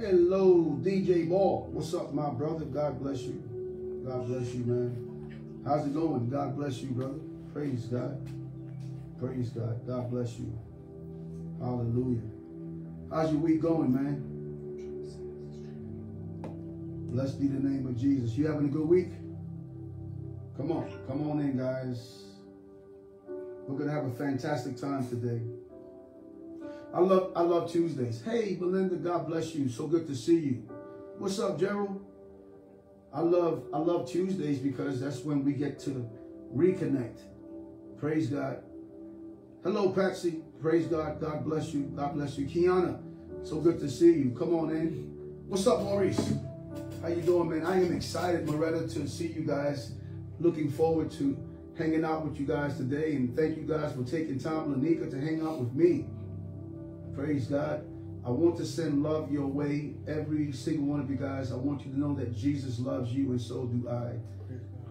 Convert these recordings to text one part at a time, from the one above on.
Hello, DJ Ball. What's up, my brother? God bless you. God bless you, man. How's it going? God bless you, brother. Praise God. Praise God. God bless you. Hallelujah. How's your week going, man? Blessed be the name of Jesus. You having a good week? Come on. Come on in, guys. We're going to have a fantastic time today. I love I love Tuesdays. Hey, Belinda, God bless you. So good to see you. What's up, Gerald? I love I love Tuesdays because that's when we get to reconnect. Praise God. Hello, Patsy. Praise God. God bless you. God bless you. Kiana, so good to see you. Come on in. What's up, Maurice? How you doing, man? I am excited, Moretta, to see you guys. Looking forward to hanging out with you guys today. And thank you guys for taking time, Lanika, to hang out with me. Praise God. I want to send love your way, every single one of you guys. I want you to know that Jesus loves you, and so do I.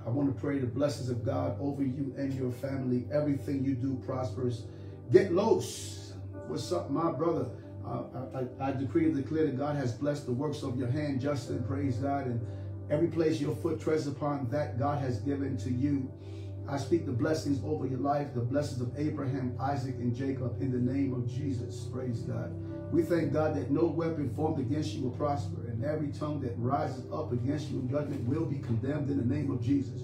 I want to pray the blessings of God over you and your family. Everything you do prospers. Get loose. What's up, my brother? Uh, I, I, decree and declare that God has blessed the works of your hand, Justin. Praise God. And every place your foot treads upon, that God has given to you. I speak the blessings over your life, the blessings of Abraham, Isaac, and Jacob in the name of Jesus. Praise God. We thank God that no weapon formed against you will prosper, and every tongue that rises up against you in judgment will be condemned in the name of Jesus.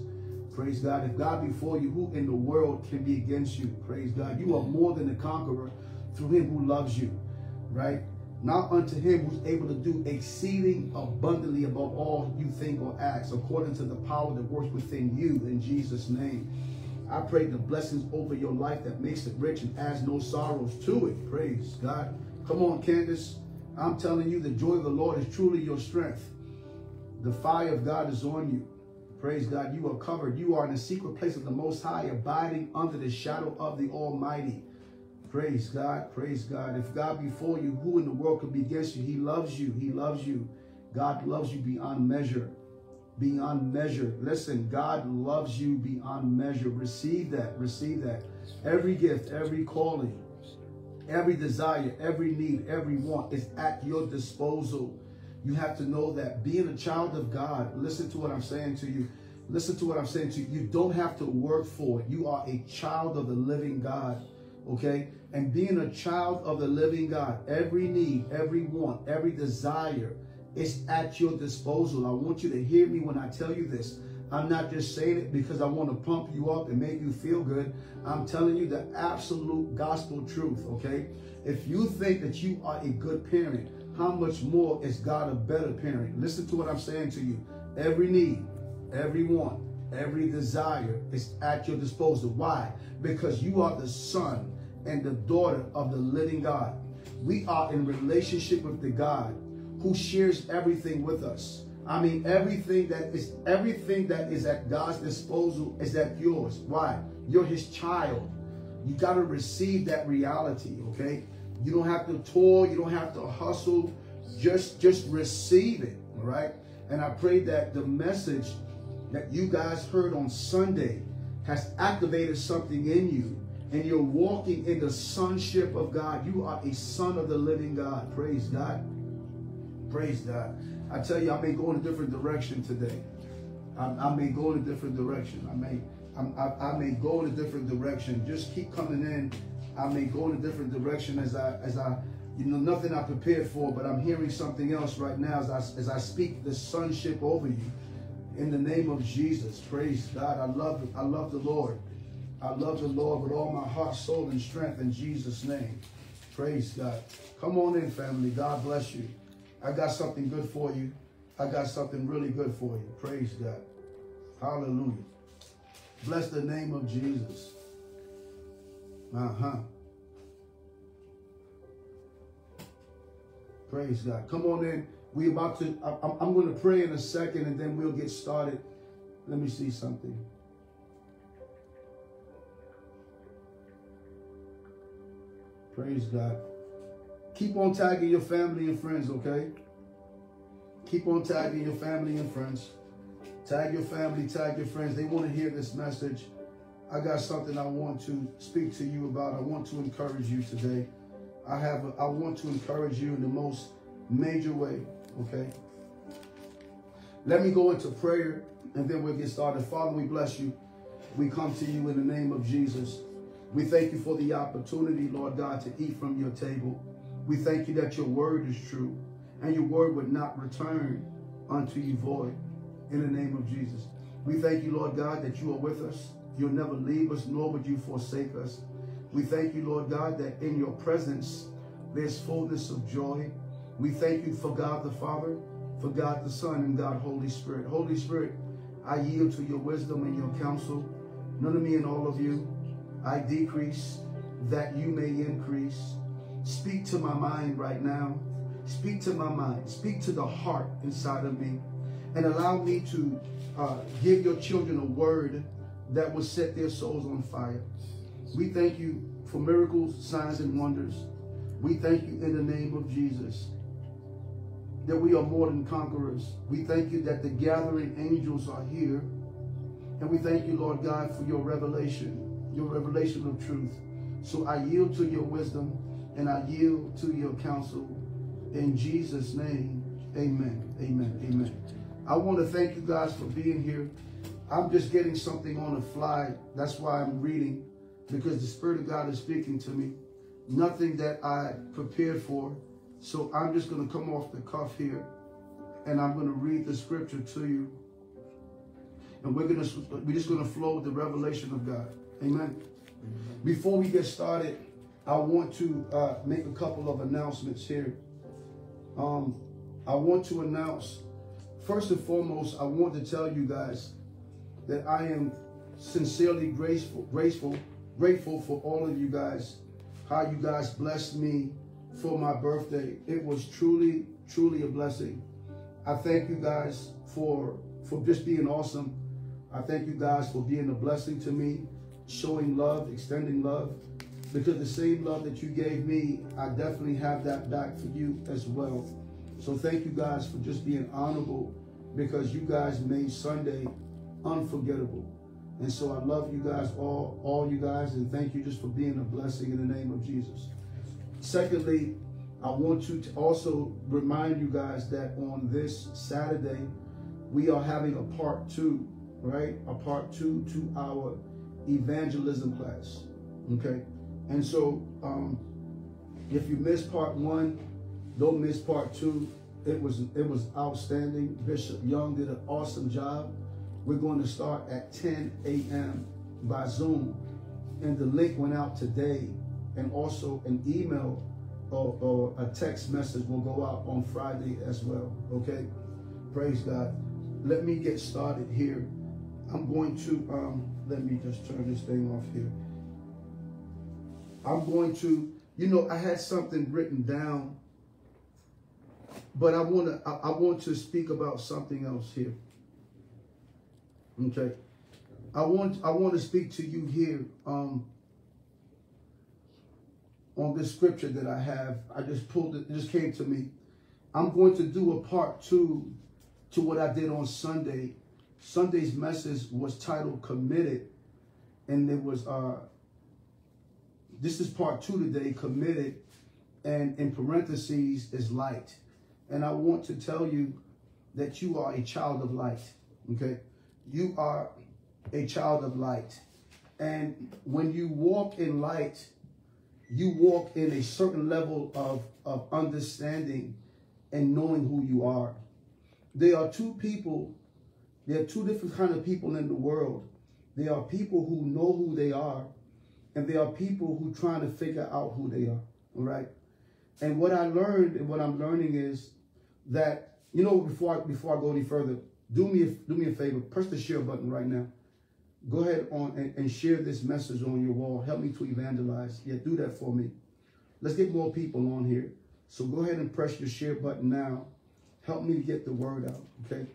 Praise God. If God be for you, who in the world can be against you? Praise God. You are more than a conqueror through him who loves you. Right? Not unto him who's able to do exceeding abundantly above all you think or ask, according to the power that works within you in Jesus' name. I pray the blessings over your life that makes it rich and adds no sorrows to it. Praise God. Come on, Candace. I'm telling you, the joy of the Lord is truly your strength. The fire of God is on you. Praise God. You are covered. You are in the secret place of the Most High, abiding under the shadow of the Almighty. Praise God. Praise God. If God be for you, who in the world could be against you? He loves you. He loves you. God loves you beyond measure. Beyond measure. Listen, God loves you beyond measure. Receive that. Receive that. Every gift, every calling, every desire, every need, every want is at your disposal. You have to know that being a child of God, listen to what I'm saying to you. Listen to what I'm saying to you. You don't have to work for it. You are a child of the living God okay? And being a child of the living God, every need, every want, every desire is at your disposal. I want you to hear me when I tell you this. I'm not just saying it because I want to pump you up and make you feel good. I'm telling you the absolute gospel truth, okay? If you think that you are a good parent, how much more is God a better parent? Listen to what I'm saying to you. Every need, every want, every desire is at your disposal. Why? Because you are the son and the daughter of the living God. We are in relationship with the God who shares everything with us. I mean, everything that is everything that is at God's disposal is at yours. Why? You're his child. You got to receive that reality, okay? You don't have to toil, you don't have to hustle. Just just receive it, all right? And I pray that the message that you guys heard on Sunday has activated something in you and you're walking in the sonship of God. You are a son of the living God. Praise God. Praise God. I tell you, I may go in a different direction today. I, I may go in a different direction. I may, I, I may go in a different direction. Just keep coming in. I may go in a different direction as I, as I, you know, nothing I prepared for, but I'm hearing something else right now as I, as I speak the sonship over you. In the name of Jesus, praise God. I love, I love the Lord. I love the Lord with all my heart, soul, and strength in Jesus' name. Praise God. Come on in, family. God bless you. I got something good for you. I got something really good for you. Praise God. Hallelujah. Bless the name of Jesus. Uh-huh. Praise God. Come on in. We about to, I'm, I'm going to pray in a second and then we'll get started. Let me see something. Praise God. Keep on tagging your family and friends, okay? Keep on tagging your family and friends. Tag your family, tag your friends. They want to hear this message. I got something I want to speak to you about. I want to encourage you today. I have a, I want to encourage you in the most major way, okay? Let me go into prayer and then we'll get started. Father, we bless you. We come to you in the name of Jesus. We thank you for the opportunity, Lord God, to eat from your table. We thank you that your word is true and your word would not return unto you void in the name of Jesus. We thank you, Lord God, that you are with us. You'll never leave us, nor would you forsake us. We thank you, Lord God, that in your presence there's fullness of joy. We thank you for God the Father, for God the Son, and God Holy Spirit. Holy Spirit, I yield to your wisdom and your counsel. None of me and all of you. I decrease that you may increase. Speak to my mind right now. Speak to my mind. Speak to the heart inside of me. And allow me to uh, give your children a word that will set their souls on fire. We thank you for miracles, signs, and wonders. We thank you in the name of Jesus that we are more than conquerors. We thank you that the gathering angels are here. And we thank you, Lord God, for your revelation, your revelation of truth. So I yield to your wisdom and I yield to your counsel. In Jesus' name, amen, amen, amen. I want to thank you guys for being here. I'm just getting something on the fly. That's why I'm reading, because the Spirit of God is speaking to me. Nothing that I prepared for. So I'm just going to come off the cuff here, and I'm going to read the scripture to you. And we're going to we're just going to flow with the revelation of God. Amen. Before we get started, I want to uh, make a couple of announcements here. Um, I want to announce, first and foremost, I want to tell you guys that I am sincerely grateful, grateful, grateful for all of you guys, how you guys blessed me for my birthday. It was truly, truly a blessing. I thank you guys for for just being awesome. I thank you guys for being a blessing to me, showing love, extending love. Because the same love that you gave me, I definitely have that back for you as well. So thank you guys for just being honorable because you guys made Sunday unforgettable. And so I love you guys, all, all you guys, and thank you just for being a blessing in the name of Jesus. Secondly, I want you to also remind you guys that on this Saturday, we are having a part two, right? A part two to our evangelism class, okay? And so um, if you missed part one, don't miss part two. It was it was outstanding. Bishop Young did an awesome job. We're going to start at 10 a.m. by Zoom. And the link went out today. And also an email or, or, a text message will go out on Friday as well. Okay? Praise God. Let me get started here. I'm going to, um, let me just turn this thing off here. I'm going to, you know, I had something written down, but I want to, I, I want to speak about something else here. Okay. I want I want to speak to you here um, on this scripture that I have. I just pulled it, it just came to me. I'm going to do a part two to what I did on Sunday. Sunday's message was titled Committed. And it was uh this is part two today, committed, and in parentheses is light. And I want to tell you that you are a child of light. Okay you are a child of light. And when you walk in light, you walk in a certain level of, of understanding and knowing who you are. There are two people, there are two different kind of people in the world. There are people who know who they are, and there are people who trying to figure out who they are. All right. And what I learned and what I'm learning is that, you know, before I, before I go any further, do me a, do me a favor. Press the share button right now. Go ahead on and, and share this message on your wall. Help me to evangelize. Yeah, do that for me. Let's get more people on here. So go ahead and press your share button now. Help me to get the word out, okay?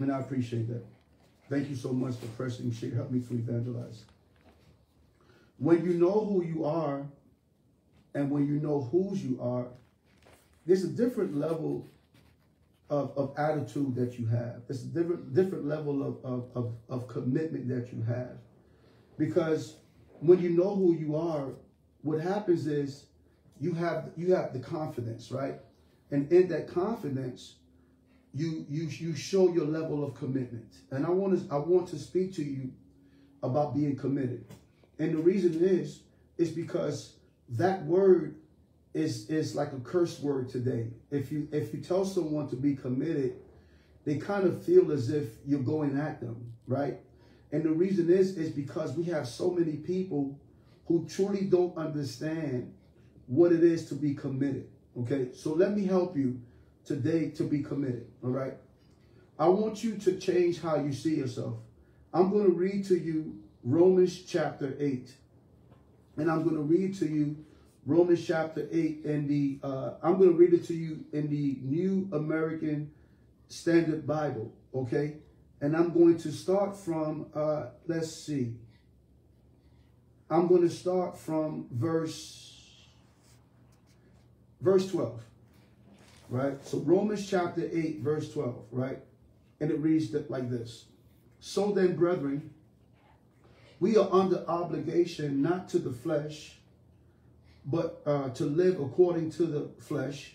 And I appreciate that. Thank you so much for pressing share. Help me to evangelize. When you know who you are and when you know whose you are, there's a different level of, of attitude that you have. It's a different different level of, of, of, of commitment that you have. Because when you know who you are, what happens is you have you have the confidence, right? And in that confidence, you you you show your level of commitment. And I want to I want to speak to you about being committed. And the reason is is because that word is is like a curse word today. If you if you tell someone to be committed, they kind of feel as if you're going at them, right? And the reason is is because we have so many people who truly don't understand what it is to be committed. Okay, so let me help you today to be committed. All right, I want you to change how you see yourself. I'm going to read to you Romans chapter 8. And I'm going to read to you Romans chapter 8 and the, uh, I'm going to read it to you in the New American Standard Bible, okay? And I'm going to start from, uh, let's see. I'm going to start from verse, verse 12, right? So Romans chapter 8, verse 12, right? And it reads like this. So then, brethren, we are under obligation not to the flesh, but uh, to live according to the flesh.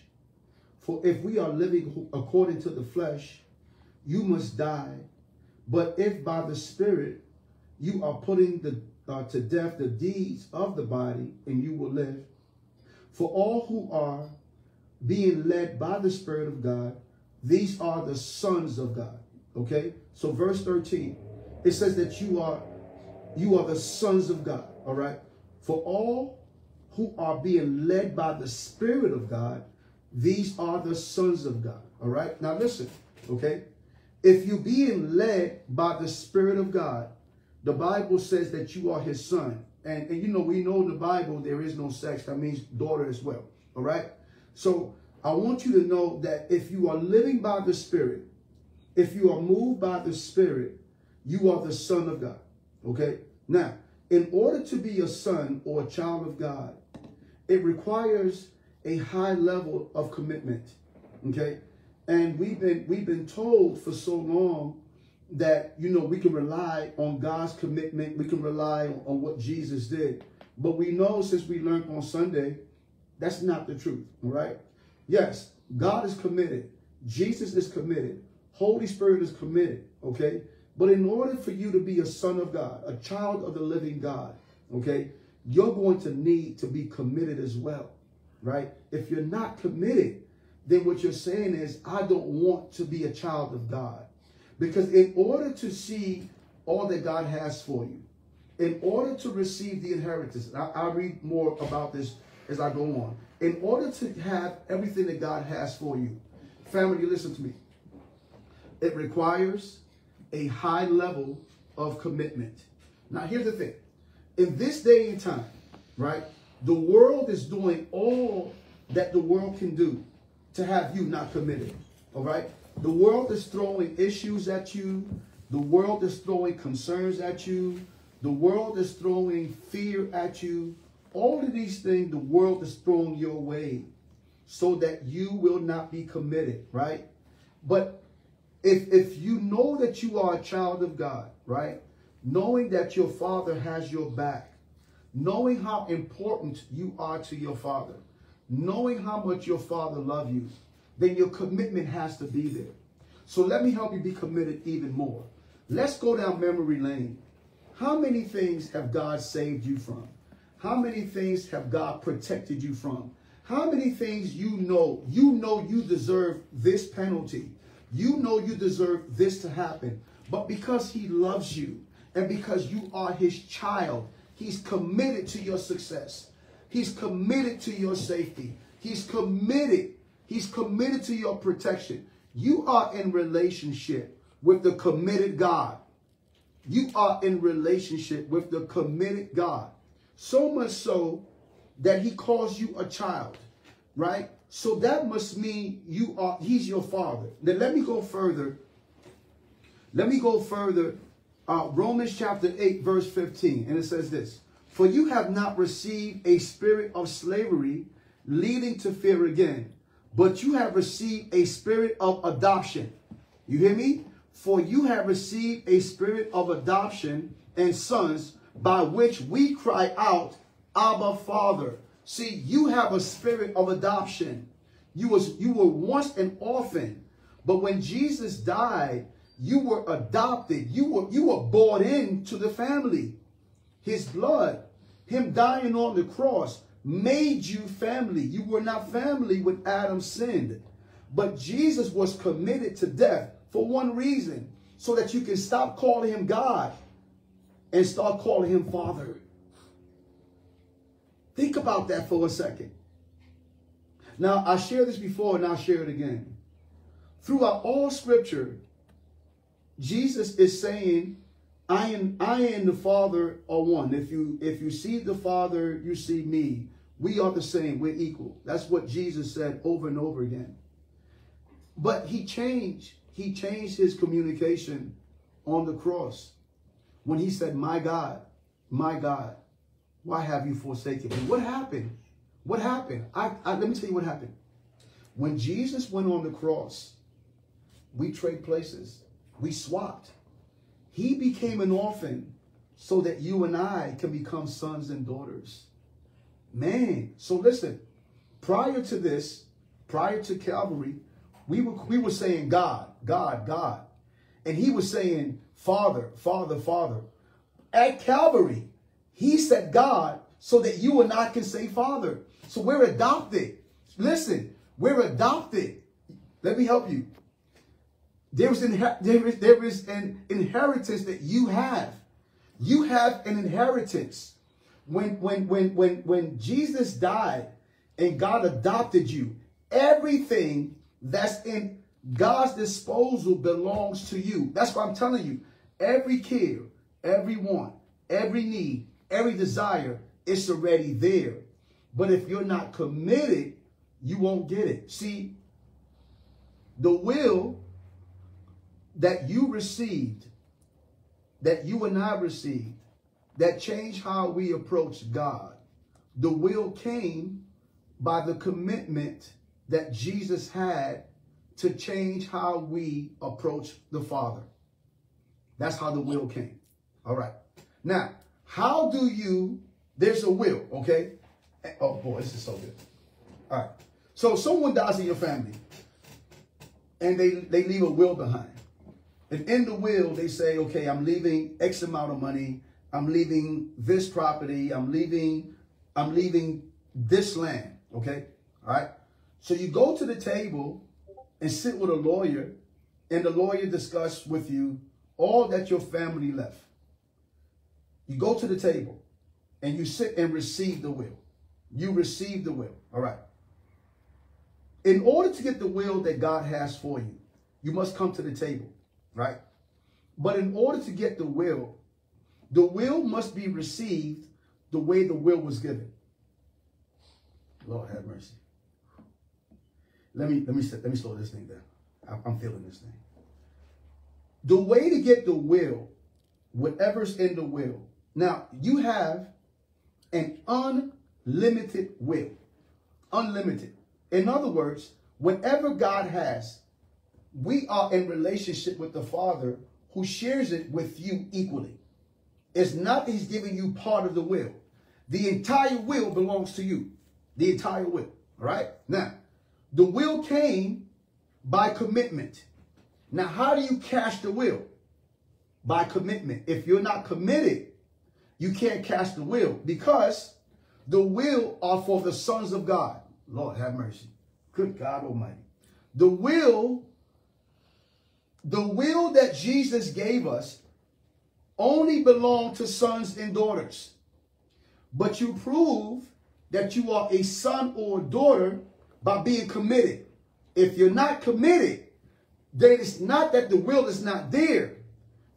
For if we are living according to the flesh, you must die. But if by the Spirit you are putting the, uh, to death the deeds of the body, and you will live. For all who are being led by the Spirit of God, these are the sons of God. Okay? So verse 13, it says that you are you are the sons of God, all right? For all who are being led by the Spirit of God, these are the sons of God, all right? Now listen, okay? If you're being led by the Spirit of God, the Bible says that you are his son. And, and you know, we know in the Bible there is no sex. That means daughter as well, all right? So I want you to know that if you are living by the Spirit, if you are moved by the Spirit, you are the son of God. Okay? Now, in order to be a son or a child of God, it requires a high level of commitment. Okay? And we've been we've been told for so long that you know we can rely on God's commitment, we can rely on, on what Jesus did. But we know since we learned on Sunday, that's not the truth, mm-hmm. all right? Yes, God is committed. Jesus is committed. Holy Spirit is committed, okay? But in order for you to be a son of God, a child of the living God, okay, you're going to need to be committed as well, right? If you're not committed, then what you're saying is, I don't want to be a child of God. Because in order to see all that God has for you, in order to receive the inheritance, I, read more about this as I go on. In order to have everything that God has for you, family, listen to me. It requires a high level of commitment. Now, here's the thing. In this day and time, right, the world is doing all that the world can do to have you not committed. All right? The world is throwing issues at you. The world is throwing concerns at you. The world is throwing fear at you. All of these things the world is throwing your way so that you will not be committed, right? But if if you know that you are a child of God, right? Knowing that your father has your back, knowing how important you are to your father, knowing how much your father loves you, then your commitment has to be there. So let me help you be committed even more. Let's go down memory lane. How many things have God saved you from? How many things have God protected you from? How many things you know, you know you deserve this penalty. You know you deserve this to happen. But because he loves you and because you are his child, he's committed to your success. He's committed to your safety. He's committed. He's committed to your protection. You are in relationship with the committed God. You are in relationship with the committed God. So much so that he calls you a child, right? So that must mean you are, he's your father. Then let me go further. Let me go further. Uh, Romans chapter 8, verse 15. And it says this. For you have not received a spirit of slavery leading to fear again, but you have received a spirit of adoption. You hear me? For you have received a spirit of adoption and sons by which we cry out, Abba, Father. See, you have a spirit of adoption. You was you were once an orphan, but when Jesus died, you were adopted. You were you were brought into the family. His blood, him dying on the cross, made you family. You were not family when Adam sinned. But Jesus was committed to death for one reason, so that you can stop calling him God and start calling him Father. Think about that for a second. Now, I shared this before and I'll share it again. Throughout all scripture, Jesus is saying, I am I and the Father are one. If you if you see the Father, you see me. We are the same. We're equal. That's what Jesus said over and over again. But he changed. He changed his communication on the cross when he said, My God, my God, why have you forsaken me? What happened? What happened? I, I, let me tell you what happened. When Jesus went on the cross, we trade places. We swapped. He became an orphan so that you and I can become sons and daughters. Man, so listen, prior to this, prior to Calvary, we were, we were saying God, God, God. And he was saying Father, Father, Father. At Calvary, he said God so that you and I can say Father. So we're adopted. Listen, we're adopted. Let me help you. There is, there, is, there is an inheritance that you have. You have an inheritance. When, when, when, when, when Jesus died and God adopted you, everything that's in God's disposal belongs to you. That's why I'm telling you. Every care, every want, every need, every desire, it's already there. But if you're not committed, you won't get it. See, the will that you received, that you and I received, that changed how we approach God, the will came by the commitment that Jesus had to change how we approach the Father. That's how the will came. All right. Now, how do you, there's a will, okay? Oh boy, this is so good. All right. So someone dies in your family and they, they leave a will behind. And in the will, they say, okay, I'm leaving X amount of money. I'm leaving this property. I'm leaving, I'm leaving this land. Okay. All right. So you go to the table and sit with a lawyer and the lawyer discuss with you all that your family left. You go to the table and you sit and receive the will. You receive the will. All right. In order to get the will that God has for you, you must come to the table, right? But in order to get the will, the will must be received the way the will was given. Lord have mercy. Let me let me let me slow this thing down. I'm feeling this thing. The way to get the will, whatever's in the will. Now, you have an unlimited will. Unlimited. In other words, whatever God has, we are in relationship with the Father who shares it with you equally. It's not that he's giving you part of the will. The entire will belongs to you. The entire will. All right? Now, the will came by commitment. Now, how do you cash the will? By commitment. If you're not committed, you can't cash the will because the will are for the sons of God. Lord have mercy. Good God Almighty. The will, the will that Jesus gave us only belong to sons and daughters. But you prove that you are a son or daughter by being committed. If you're not committed, then it's not that the will is not there.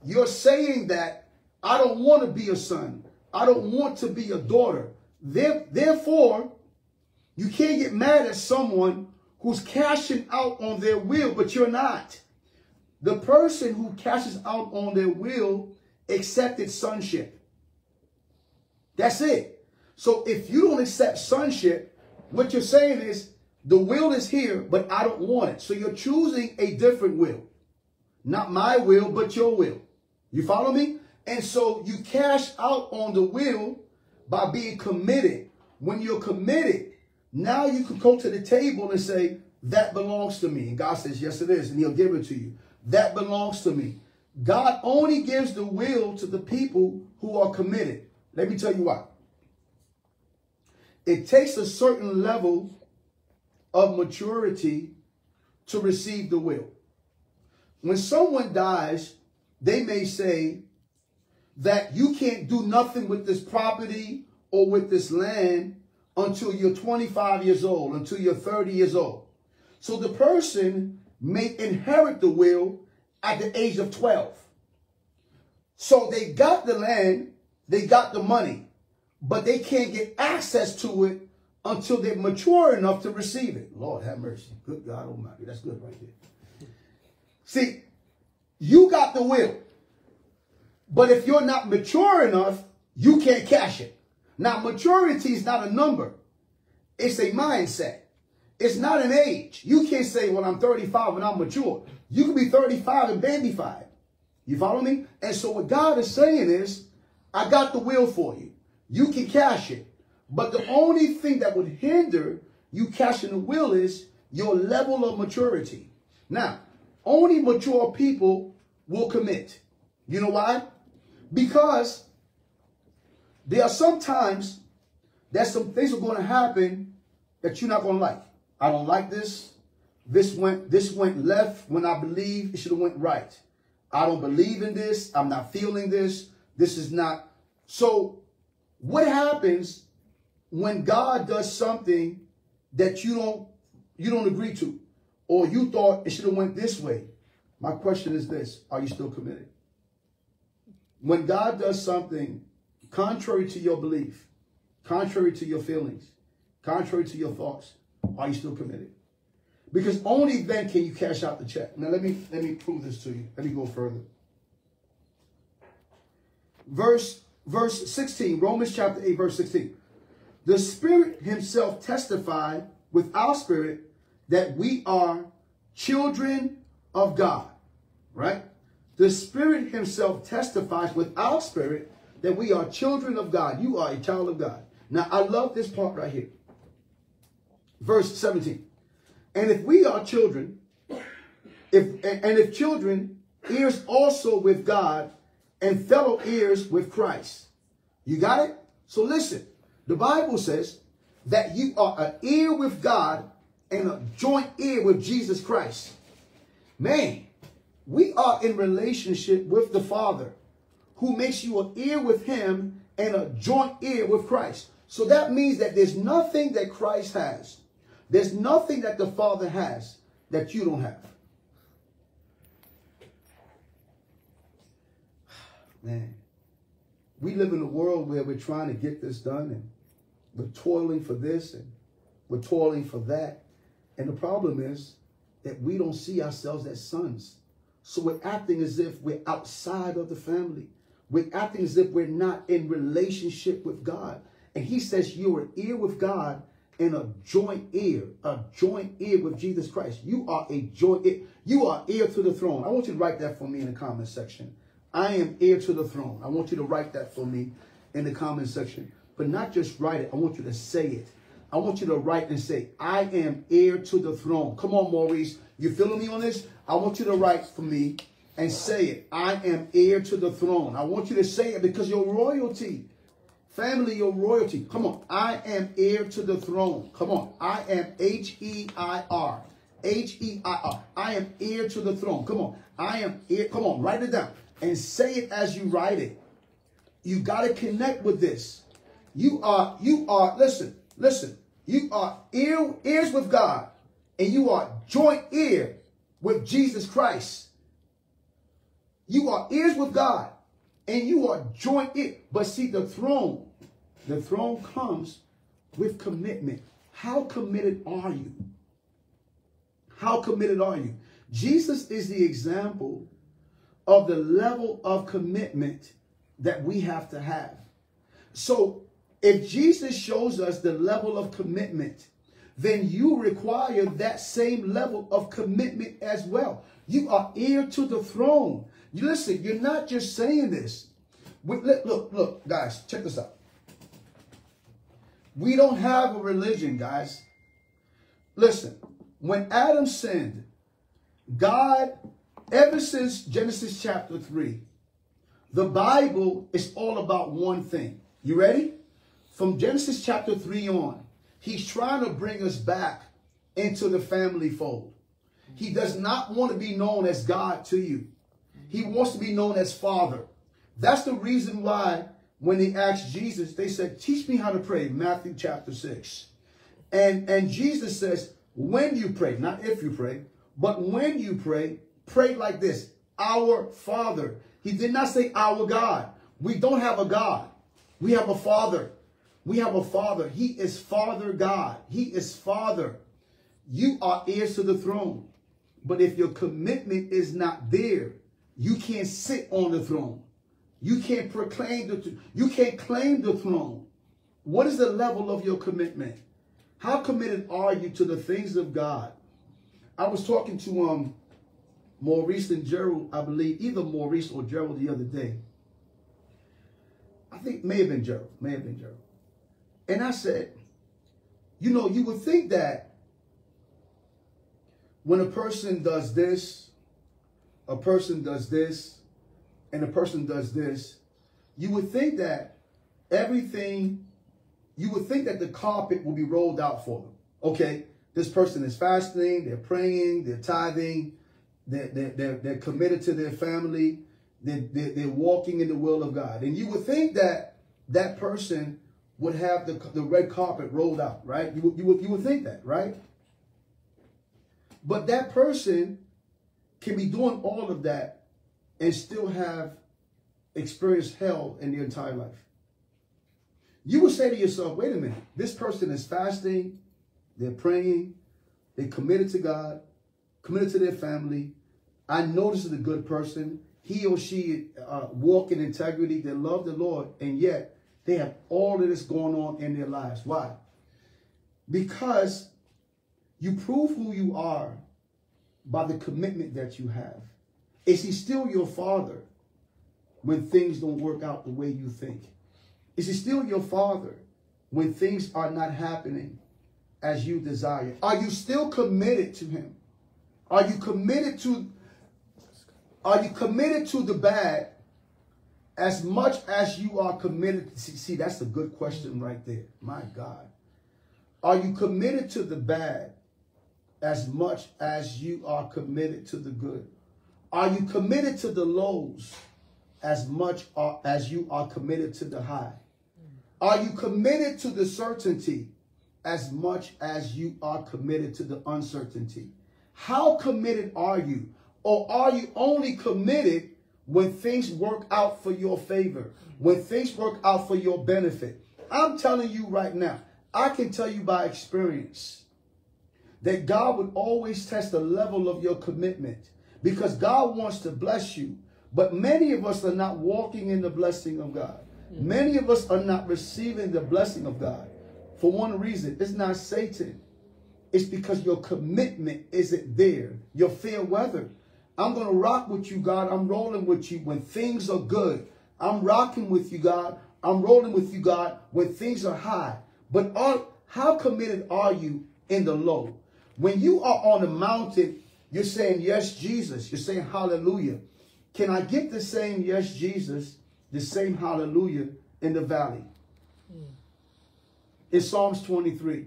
You're saying that I don't want to be a son. I don't want to be a daughter. Therefore, you can't get mad at someone who's cashing out on their will, but you're not. The person who cashes out on their will accepted sonship. That's it. So if you don't accept sonship, what you're saying is The will is here, but I don't want it. So you're choosing a different will. Not my will, but your will. You follow me? And so you cash out on the will by being committed. When you're committed, now you can go to the table and say, that belongs to me. And God says, yes, it is. And he'll give it to you. That belongs to me. God only gives the will to the people who are committed. Let me tell you why. It takes a certain level of maturity to receive the will. When someone dies, they may say that you can't do nothing with this property or with this land until you're 25 years old, until you're 30 years old. So the person may inherit the will at the age of 12. So they got the land, they got the money, but they can't get access to it until they're mature enough to receive it. Lord have mercy. Good God Almighty. That's good right there. See, you got the will. But if you're not mature enough, you can't cash it. Now, maturity is not a number. It's a mindset. It's not an age. You can't say, well, I'm 35 and I'm mature. You can be 35 and babyfied. You follow me? And so what God is saying is, I got the will for you. You can cash it. But the only thing that would hinder you cashing the will is your level of maturity. Now, only mature people will commit. You know why? Because there are some times that some things are going to happen that you're not going to like. I don't like this. This went this went left when I believe it should have went right. I don't believe in this. I'm not feeling this. This is not. So what happens when God does something that you don't you don't agree to or you thought it should have went this way? My question is this, are you still committed? When God does something contrary to your belief, contrary to your feelings, contrary to your thoughts, are you still committed? Because only then can you cash out the check. Now let me let me prove this to you. Let me go further. Verse verse 16, Romans chapter 8, verse 16. The Spirit Himself testified with our spirit that we are children of God. Right? The Spirit Himself testifies with our spirit that we are children of God. You are a child of God. Now I love this part right here. Verse 17. And if we are children, if and if children, ears also with God and fellow ears with Christ. You got it? So listen, the Bible says that you are an ear with God and a joint ear with Jesus Christ. Man, we are in relationship with the Father who makes you an ear with him and a joint ear with Christ. So that means that there's nothing that Christ has there's nothing that the Father has that you don't have. Man, we live in a world where we're trying to get this done and we're toiling for this and we're toiling for that. And the problem is that we don't see ourselves as sons. So we're acting as if we're outside of the family. We're acting as if we're not in relationship with God. And he says you're an ear with God in a joint ear, a joint ear with Jesus Christ. You are a joint ear. You are ear to the throne. I want you to write that for me in the comment section. I am ear to the throne. I want you to write that for me in the comment section. But not just write it. I want you to say it. I want you to write and say, I am heir to the throne. Come on, Maurice. You feeling me on this? I want you to write for me and say it. I am heir to the throne. I want you to say it because you're royalty. Family, your royalty. Come on. I am heir to the throne. Come on. I am H-E-I-R. H-E-I-R. I am heir to the throne. Come on. I am heir. Come on. Write it down. And say it as you write it. You got to connect with this. You are, you are, listen, listen. You are ear, ears with God. And you are joint ear with Jesus Christ. You are ears with God and you are joint it. But see, the throne the throne comes with commitment. How committed are you? How committed are you? Jesus is the example of the level of commitment that we have to have. So if Jesus shows us the level of commitment then you require that same level of commitment as well. You are heir to the throne. You listen, you're not just saying this. We, look, look, look, guys, check this out. We don't have a religion, guys. Listen, when Adam sinned, God, ever since Genesis chapter 3, the Bible is all about one thing. You ready? From Genesis chapter 3 on, he's trying to bring us back into the family fold. He does not want to be known as God to you. He wants to be known as Father. That's the reason why when they asked Jesus, they said, teach me how to pray, Matthew chapter 6. And, and Jesus says, when you pray, not if you pray, but when you pray, pray like this, our Father. He did not say our God. We don't have a God. We have a Father. We have a Father. He is Father God. He is Father. You are heirs to the throne. But if your commitment is not there, you can't sit on the throne. You can't proclaim the, you can't claim the throne. What is the level of your commitment? How committed are you to the things of God? I was talking to um Maurice and Gerald, I believe, either Maurice or Gerald the other day. I think may have been Gerald, may have been Gerald. And I said, you know, you would think that when a person does this, a person does this, and a person does this, you would think that everything, you would think that the carpet will be rolled out for them. Okay, this person is fasting, they're praying, they're tithing, they're, they're, they're, committed to their family, they're, they're, they're walking in the will of God. And you would think that that person would have the, the red carpet rolled out, right? You, you, would, you would think that, right? But that person can be doing all of that and still have experienced hell in their entire life. You would say to yourself, wait a minute, this person is fasting, they're praying, they're committed to God, committed to their family. I know this is a good person. He or she uh, walk in integrity, they love the Lord, and yet they have all of this going on in their lives. Why? Because you prove who you are by the commitment that you have. Is he still your father when things don't work out the way you think? Is he still your father when things are not happening as you desire? Are you still committed to him? Are you committed to are you committed to the bad as much as you are committed see, see that's a good question right there. My God. Are you committed to the bad as much as you are committed to the good? Are you committed to the lows as much as you are committed to the high? Are you committed to the certainty as much as you are committed to the uncertainty? How committed are you? Or are you only committed when things work out for your favor, when things work out for your benefit? I'm telling you right now, I can tell you by experience that God would always test the level of your commitment because God wants to bless you. But many of us are not walking in the blessing of God. Many of us are not receiving the blessing of God. For one reason, it's not Satan. It's because your commitment isn't there. You're fair weather. I'm going to rock with you, God. I'm rolling with you when things are good. I'm rocking with you, God. I'm rolling with you, God, when things are high. But are, how committed are you in the low? When you are on the mountain you're saying, yes, Jesus. You're saying, hallelujah. Can I get the same yes, Jesus, the same hallelujah in the valley? Mm. In Psalms 23,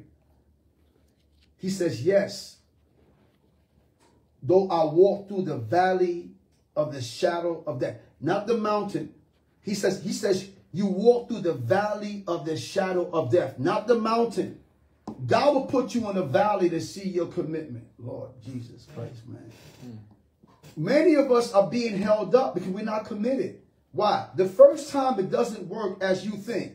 he says, yes. Though I walk through the valley of the shadow of death, not the mountain. He says, he says, you walk through the valley of the shadow of death, not the mountain. God will put you in a valley to see your commitment. Lord Jesus Christ, man. Many of us are being held up because we're not committed. Why? The first time it doesn't work as you think,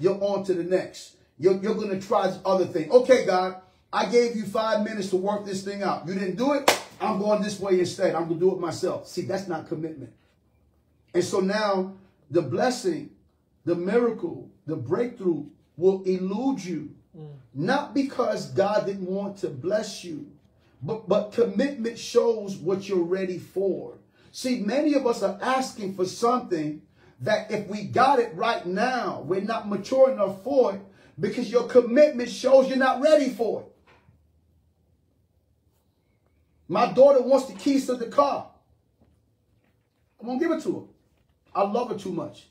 you're on to the next. You're, you're going to try this other thing. Okay, God, I gave you five minutes to work this thing out. You didn't do it. I'm going this way instead. I'm going to do it myself. See, that's not commitment. And so now the blessing, the miracle, the breakthrough will elude you Mm. Not because God didn't want to bless you, but, but commitment shows what you're ready for. See, many of us are asking for something that if we got it right now, we're not mature enough for it because your commitment shows you're not ready for it. My daughter wants the keys to the car. I'm going to give it to her. I love her too much.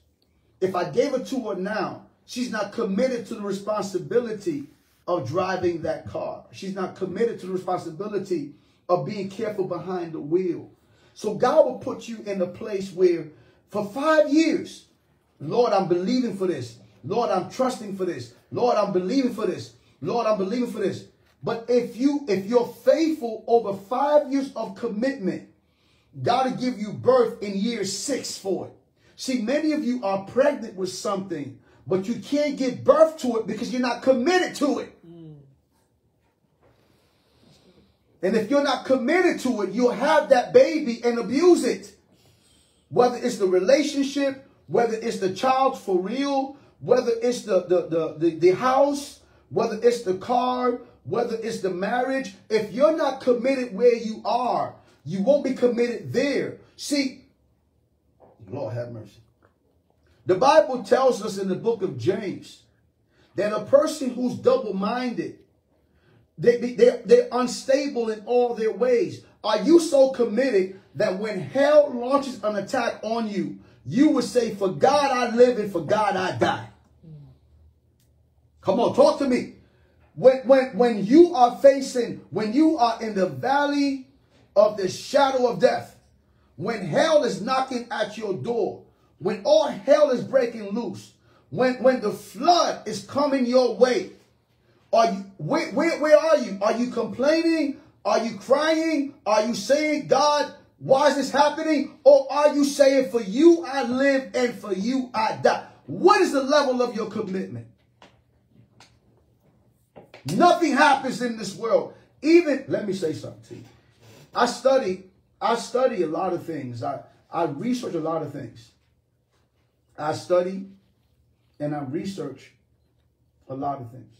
If I gave it to her now, she's not committed to the responsibility of driving that car. She's not committed to the responsibility of being careful behind the wheel. So God will put you in a place where for five years, Lord, I'm believing for this. Lord, I'm trusting for this. Lord, I'm believing for this. Lord, I'm believing for this. But if you if you're faithful over five years of commitment, God will give you birth in year six for it. See, many of you are pregnant with something, but you can't give birth to it because you're not committed to it. And if you're not committed to it, you'll have that baby and abuse it. Whether it's the relationship, whether it's the child for real, whether it's the, the, the, the, the house, whether it's the car, whether it's the marriage. If you're not committed where you are, you won't be committed there. See, Lord have mercy. The Bible tells us in the book of James that a person who's double-minded they, they, they're unstable in all their ways. Are you so committed that when hell launches an attack on you, you would say, for God I live and for God I die? Come on, talk to me. When, when, when you are facing, when you are in the valley of the shadow of death, when hell is knocking at your door, when all hell is breaking loose, when, when the flood is coming your way, are you where, where, where are you? Are you complaining? Are you crying? Are you saying, God, why is this happening? Or are you saying, for you I live and for you I die? What is the level of your commitment? Nothing happens in this world. Even, let me say something to you. I study, I study a lot of things. I, I research a lot of things. I study and I research a lot of things.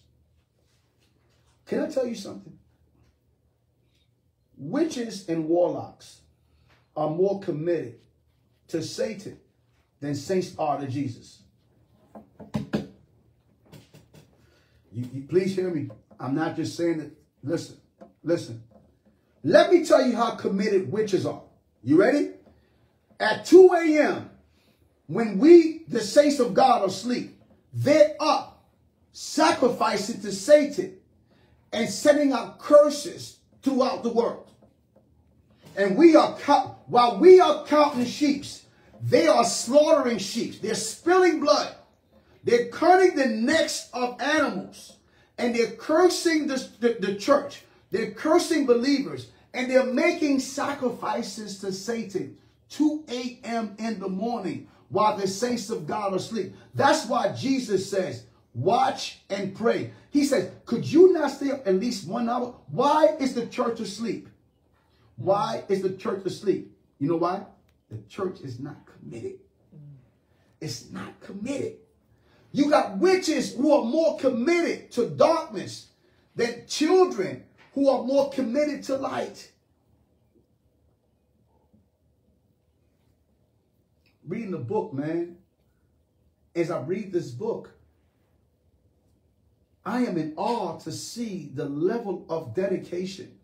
Can I tell you something? Witches and warlocks are more committed to Satan than saints are to Jesus. You, you, please hear me. I'm not just saying that. Listen, listen. Let me tell you how committed witches are. You ready? At 2 a.m., when we, the saints of God, are asleep, they're up sacrificing to Satan and sending out curses throughout the world. And we are, while we are counting sheep, they are slaughtering sheep. They're spilling blood. They're cutting the necks of animals. And they're cursing the, the, the church. They're cursing believers. And they're making sacrifices to Satan 2 a.m. in the morning while the saints of God are asleep. That's why Jesus says, watch and pray. He says, could you not stay up at least one hour? Why is the church asleep? Why is the church asleep? You know why? The church is not committed. It's not committed. You got witches who are more committed to darkness than children who are more committed to light. Reading the book, man. As I read this book, I am in awe to see the level of dedication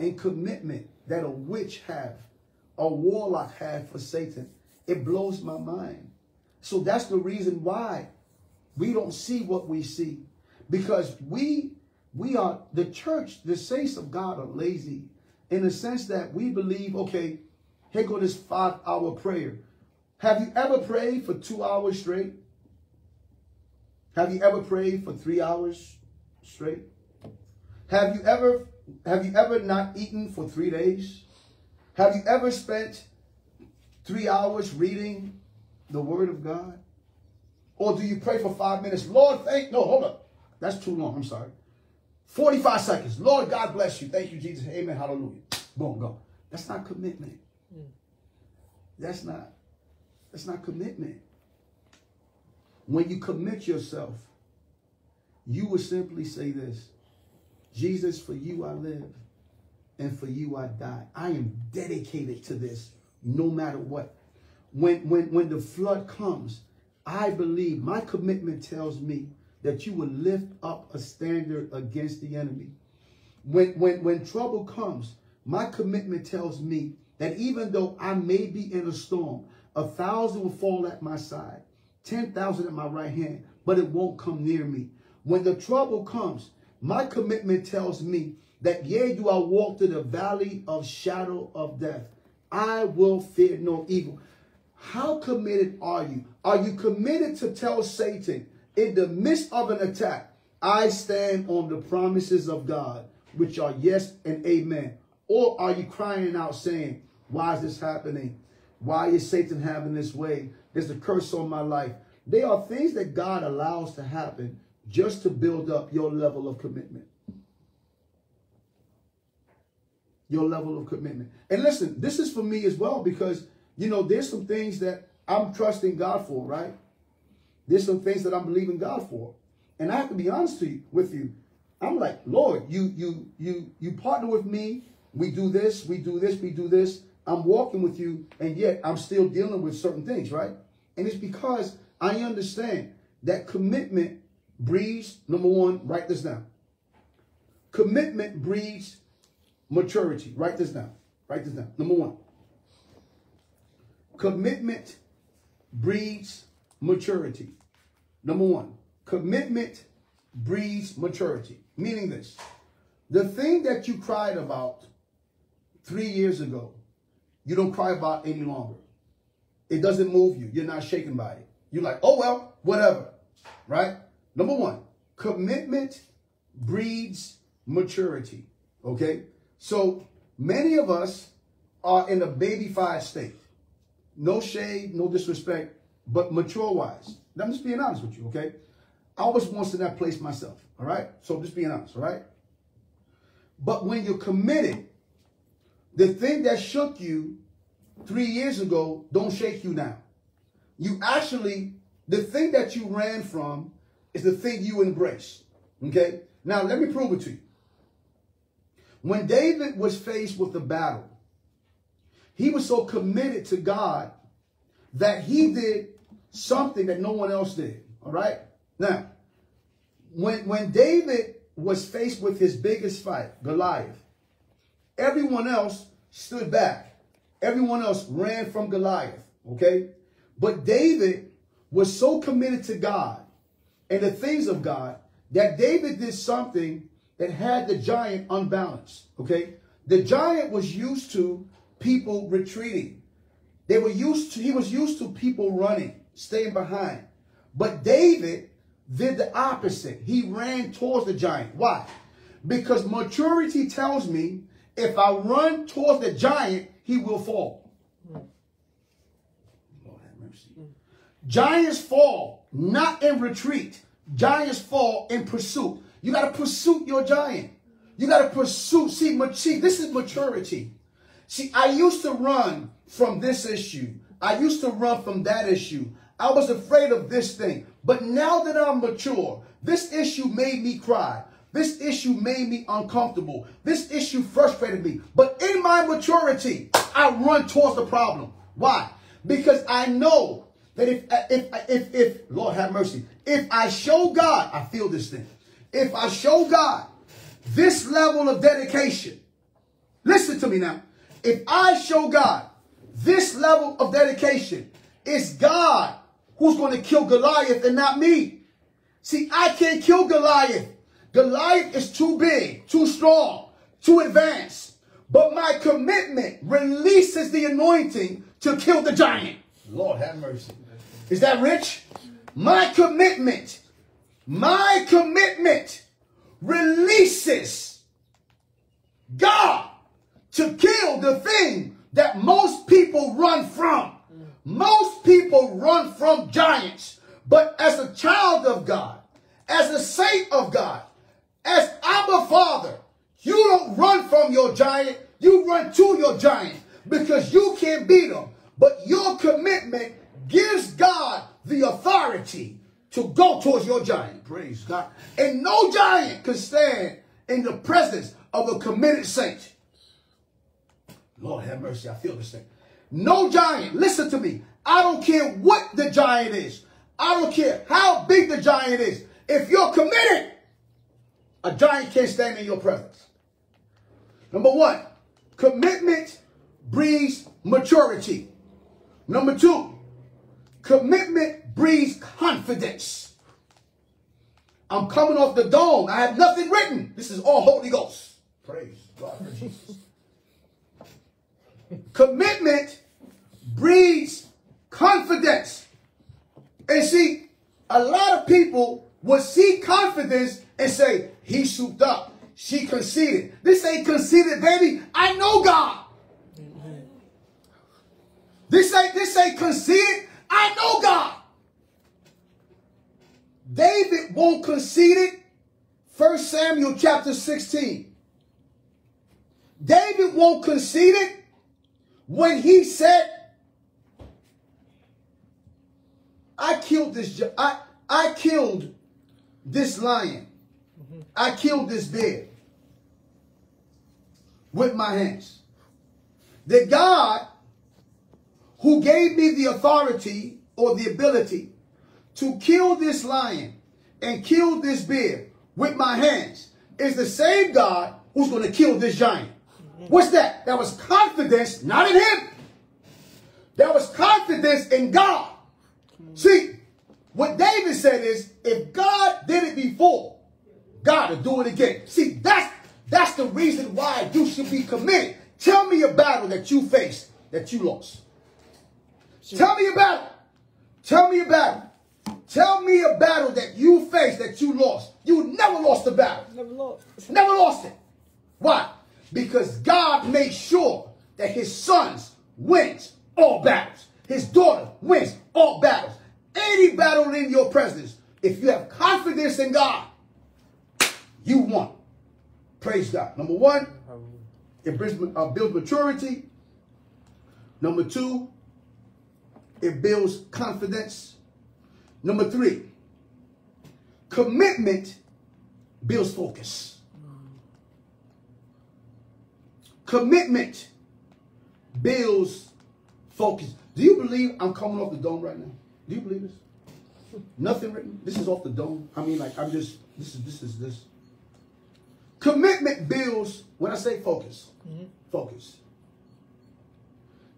and commitment that a witch have, a warlock have for Satan. It blows my mind. So that's the reason why we don't see what we see. Because we we are the church, the saints of God are lazy in the sense that we believe, okay, here go this five hour prayer. Have you ever prayed for two hours straight? Have you ever prayed for three hours straight? Have you ever have you ever not eaten for three days? Have you ever spent three hours reading the word of God? Or do you pray for five minutes? Lord, thank no, hold up. That's too long. I'm sorry. 45 seconds. Lord, God bless you. Thank you, Jesus. Amen. Hallelujah. Boom, go. That's not commitment. That's not, that's not commitment. When you commit yourself, you will simply say this Jesus, for you I live, and for you I die. I am dedicated to this no matter what. When, when, when the flood comes, I believe my commitment tells me that you will lift up a standard against the enemy. When, when, when trouble comes, my commitment tells me that even though I may be in a storm, a thousand will fall at my side, 10,000 at my right hand, but it won't come near me. When the trouble comes, my commitment tells me that yea, do I walk through the valley of shadow of death. I will fear no evil. How committed are you? Are you committed to tell Satan in the midst of an attack, I stand on the promises of God, which are yes and amen? Or are you crying out saying, why is this happening? Why is Satan having this way? There's a curse on my life. They are things that God allows to happen just to build up your level of commitment. Your level of commitment. And listen, this is for me as well because, you know, there's some things that I'm trusting God for, right? There's some things that I'm believing God for. And I have to be honest you, with you. I'm like, Lord, you you you you partner with me. We do this, we do this, we do this. I'm walking with you, and yet I'm still dealing with certain things, right? And it's because I understand that commitment breeds, number one, write this down. Commitment breeds maturity. Write this down. Write this down. Number one. Commitment breeds maturity. Number one. Commitment breeds maturity. Meaning this. The thing that you cried about three years ago, you don't cry about any longer. It doesn't move you. You're not shaken by it. You're like, oh, well, whatever. Right? Number one, commitment breeds maturity. Okay? So many of us are in a baby-fied state. No shade, no disrespect, but mature-wise. I'm just being honest with you, okay? I was once in that place myself, all right? So I'm just being honest, all right? But when you're committed, the thing that shook you three years ago don't shake you now. You actually, the thing that you ran from is the thing you embrace. Okay? Now, let me prove it to you. When David was faced with the battle, he was so committed to God that he did something that no one else did. All right? Now, when, when David was faced with his biggest fight, Goliath, everyone else stood back. Everyone else ran from Goliath. Okay? But David was so committed to God and the things of God that David did something that had the giant unbalanced. Okay. The giant was used to people retreating. They were used to, he was used to people running, staying behind. But David did the opposite. He ran towards the giant. Why? Because maturity tells me if I run towards the giant, he will fall. Lord have mercy. Giants fall not in retreat. Giants fall in pursuit. You got to pursue your giant. You got to pursue. See, see, this is maturity. See, I used to run from this issue. I used to run from that issue. I was afraid of this thing. But now that I'm mature, this issue made me cry. This issue made me uncomfortable. This issue frustrated me. But in my maturity, I run towards the problem. Why? Because I know that if, if, if, if, Lord have mercy, if I show God, I feel this thing. If I show God this level of dedication, listen to me now. If I show God this level of dedication, it's God who's going to kill Goliath and not me. See, I can't kill Goliath. Goliath is too big, too strong, too advanced. But my commitment releases the anointing to kill the giant. Lord have mercy. Is that rich? My commitment, my commitment releases God to kill the thing that most people run from. Most people run from giants. But as a child of God, as a saint of God, as Abba Father, you don't run from your giant. You run to your giant because you can't beat them. But your commitment gives God the authority to go towards your giant. Praise God. And no giant can stand in the presence of a committed saint. Lord have mercy, I feel this thing. No giant, listen to me. I don't care what the giant is. I don't care how big the giant is. If you're committed, a giant can't stand in your presence. Number one, commitment breeds maturity. Number two, commitment breeds confidence. I'm coming off the dome. I have nothing written. This is all Holy Ghost. Praise God for Jesus. Commitment breeds confidence. And see, a lot of people will see confidence and say, he souped up. She conceded. This ain't conceded, baby. I know God. This ain't this ain't conceded. I know God. David won't concede it. First Samuel chapter 16. David won't concede it when he said, I killed this I I killed this lion. I killed this bear with my hands. That God, who gave me the authority or the ability to kill this lion and kill this bear with my hands, is the same God who's going to kill this giant. What's that? That was confidence, not in him. That was confidence in God. See, what David said is, if God did it before, God will do it again. See, that's that's the reason why you should be committed. Tell me a battle that you faced that you lost. Sure. Tell me a battle. Tell me a battle. Tell me a battle that you faced that you lost. You never lost a battle. Never lost. Never lost it. Why? Because God made sure that his sons wins all battles. His daughter wins all battles. Any battle in your presence, if you have confidence in God, you won. Praise God. Number one, it brings, uh, builds maturity. Number two, it builds confidence. Number three, commitment builds focus. Commitment builds focus. Do you believe I'm coming off the dome right now? Do you believe this? Nothing written. This is off the dome. I mean, like I'm just. This is this is this. Commitment builds, when I say focus, mm-hmm. focus.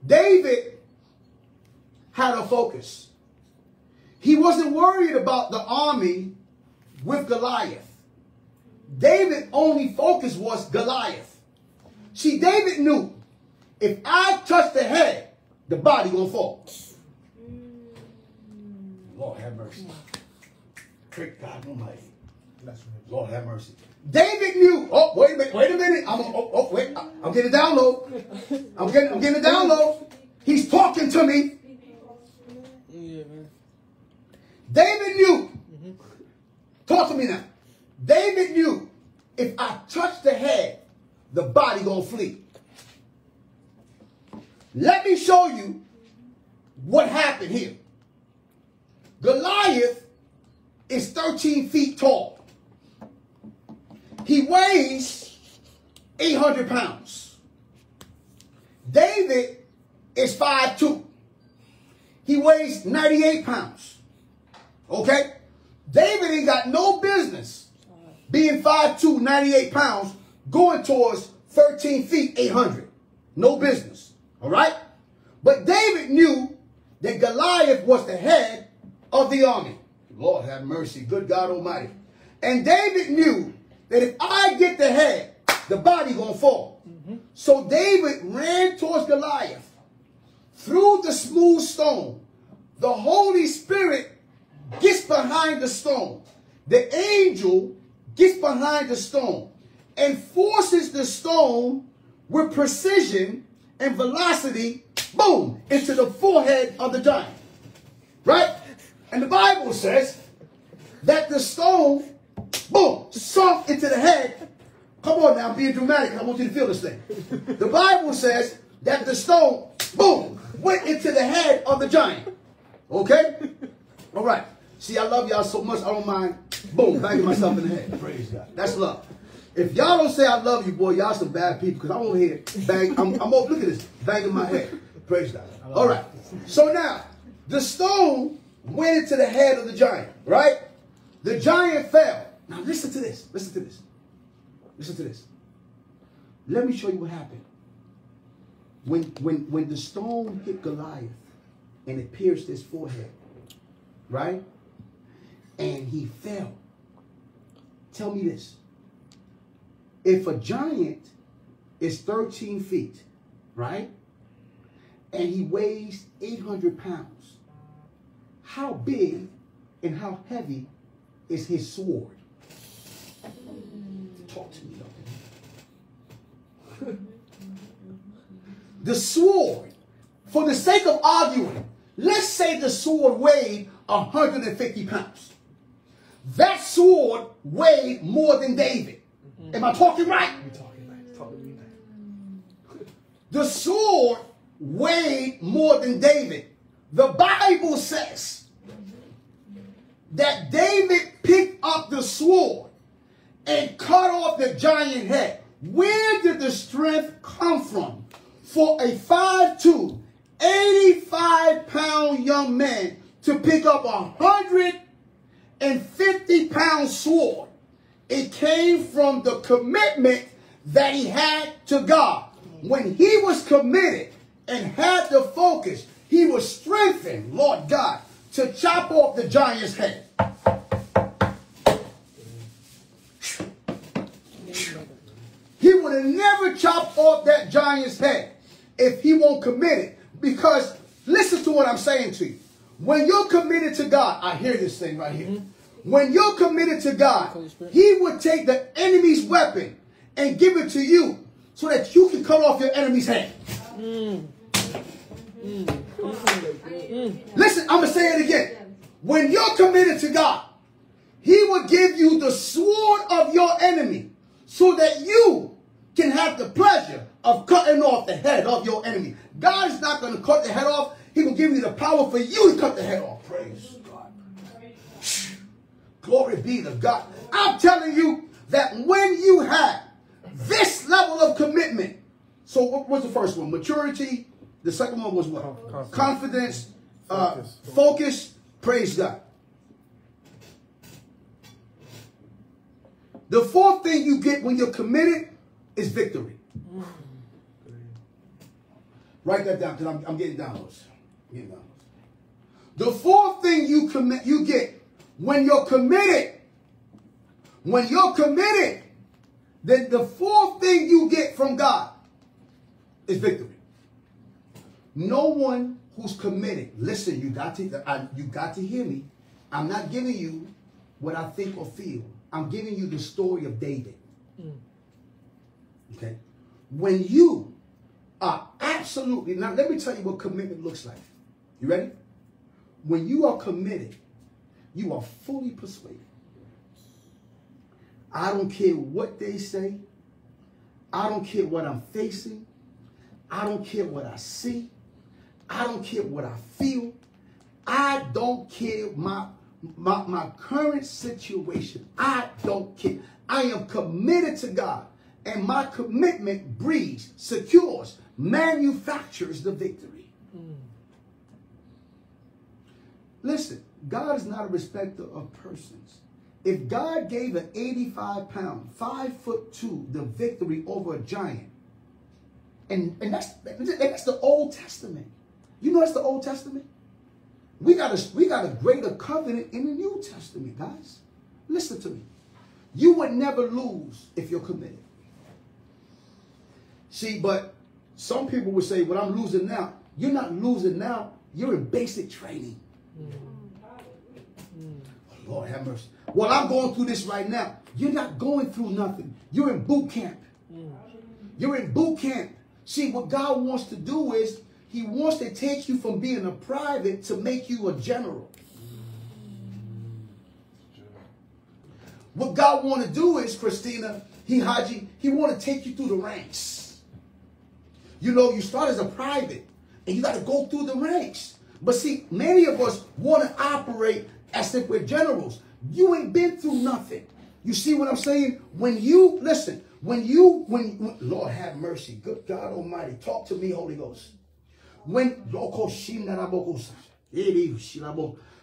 David had a focus. He wasn't worried about the army with Goliath. David only focus was Goliath. See, David knew if I touch the head, the body will fall. Mm. Lord have mercy. Great God Almighty. Lord have mercy. David knew. Oh, wait a minute. Wait a minute. I'm. Oh, oh wait. I'm getting a download. I'm getting. I'm getting a download. He's talking to me. David knew. Mm-hmm. Talk to me now. David knew if I touch the head, the body gonna flee. Let me show you what happened here. Goliath is 13 feet tall. He weighs 800 pounds. David is 5'2". He weighs 98 pounds. Okay? David ain't got no business being 5'2", 98 pounds, going towards 13 feet, 800. No business. All right? But David knew that Goliath was the head of the army. Lord have mercy. Good God Almighty. And David knew that if I get the head, the body gonna fall. Mm-hmm. So David ran towards Goliath, through the smooth stone. The Holy Spirit gets behind the stone. The angel gets behind the stone and forces the stone with precision and velocity, boom, into the forehead of the giant. Right? And the Bible says that the stone boom, sunk into the head. Come on now, I'm being dramatic. I want you to feel this thing. The Bible says that the stone, boom, went into the head of the giant. Okay? All right. See, I love y'all so much, I don't mind, boom, banging myself in the head. Praise God. That's love. If y'all don't say I love you, boy, y'all some bad people, because I'm over here bang, I'm, I'm over, look at this, banging my head. Praise God. All right. So now, the stone went into the head of the giant, right? The giant fell. Now listen to this. Listen to this. Listen to this. Let me show you what happened. When, when, when the stone hit Goliath and it pierced his forehead, right? And he fell. Tell me this. If a giant is 13 feet, right? And he weighs 800 pounds, how big and how heavy is his sword? Talk to me, the sword, for the sake of arguing, let's say the sword weighed 150 pounds. That sword weighed more than David. Mm-hmm. Am I talking right? You're talking right. Talking right. The sword weighed more than David. The Bible says that David picked up the sword and cut off the giant head. Where did the strength come from for a 5'2", 85 pound young man to pick up a 150 pound sword? It came from the commitment that he had to God. When he was committed and had the focus, he was strengthened, Lord God, to chop off the giant's head. He would have never chopped off that giant's head if he won't commit it. Because listen to what I'm saying to you. When you're committed to God, I hear this thing right here. Mm -hmm. When you're committed to God, he would take the enemy's weapon and give it to you so that you can cut off your enemy's head. Mm. Mm. Listen, I'm going to say it again. When you're committed to God, he will give you the sword of your enemy so that you can have the pleasure of cutting off the head of your enemy. God is not going to cut the head off. He will give you the power for you to cut the head off. Praise God. Glory be to God. I'm telling you that when you have this level of commitment, so what was the first one? Maturity. The second one was what? Confidence. Confidence uh, focus. focus. Praise God. The fourth thing you get when you're committed is victory. Write that down because I'm, I'm, getting downloads. I'm getting downloads. The fourth thing you commit, you get when you're committed. When you're committed, then the fourth thing you get from God is victory. No one who's committed. Listen, you got to I, you got to hear me. I'm not giving you what I think or feel. I'm giving you the story of David. Mm. Okay? When you are absolutely, now let me tell you what commitment looks like. You ready? When you are committed, you are fully persuaded. I don't care what they say. I don't care what I'm facing. I don't care what I see. I don't care what I feel. I don't care my, my, my current situation. I don't care. I am committed to God. And my commitment breeds, secures, manufactures the victory. Mm. Listen, God is not a respecter of persons. If God gave an 85 pound, five foot two, the victory over a giant, and, and that's, that's the Old Testament. You know that's the Old Testament? We got a we got a greater covenant in the New Testament, guys. Listen to me. You would never lose if you're committed. See, but some people would say, well, I'm losing now. You're not losing now. You're in basic training. Mm. Oh, Lord have mercy. Well, I'm going through this right now. You're not going through nothing. You're in boot camp. You're in boot camp. See, what God wants to do is he wants to take you from being a private to make you a general. What God want to do is, Christina, he Haji, he want to take you through the ranks. You know, you start as a private and you got to go through the ranks. But see, many of us want to operate as if we're generals. You ain't been through nothing. You see what I'm saying? When you listen, when you when, when Lord have mercy, good God Almighty, talk to me, Holy Ghost. When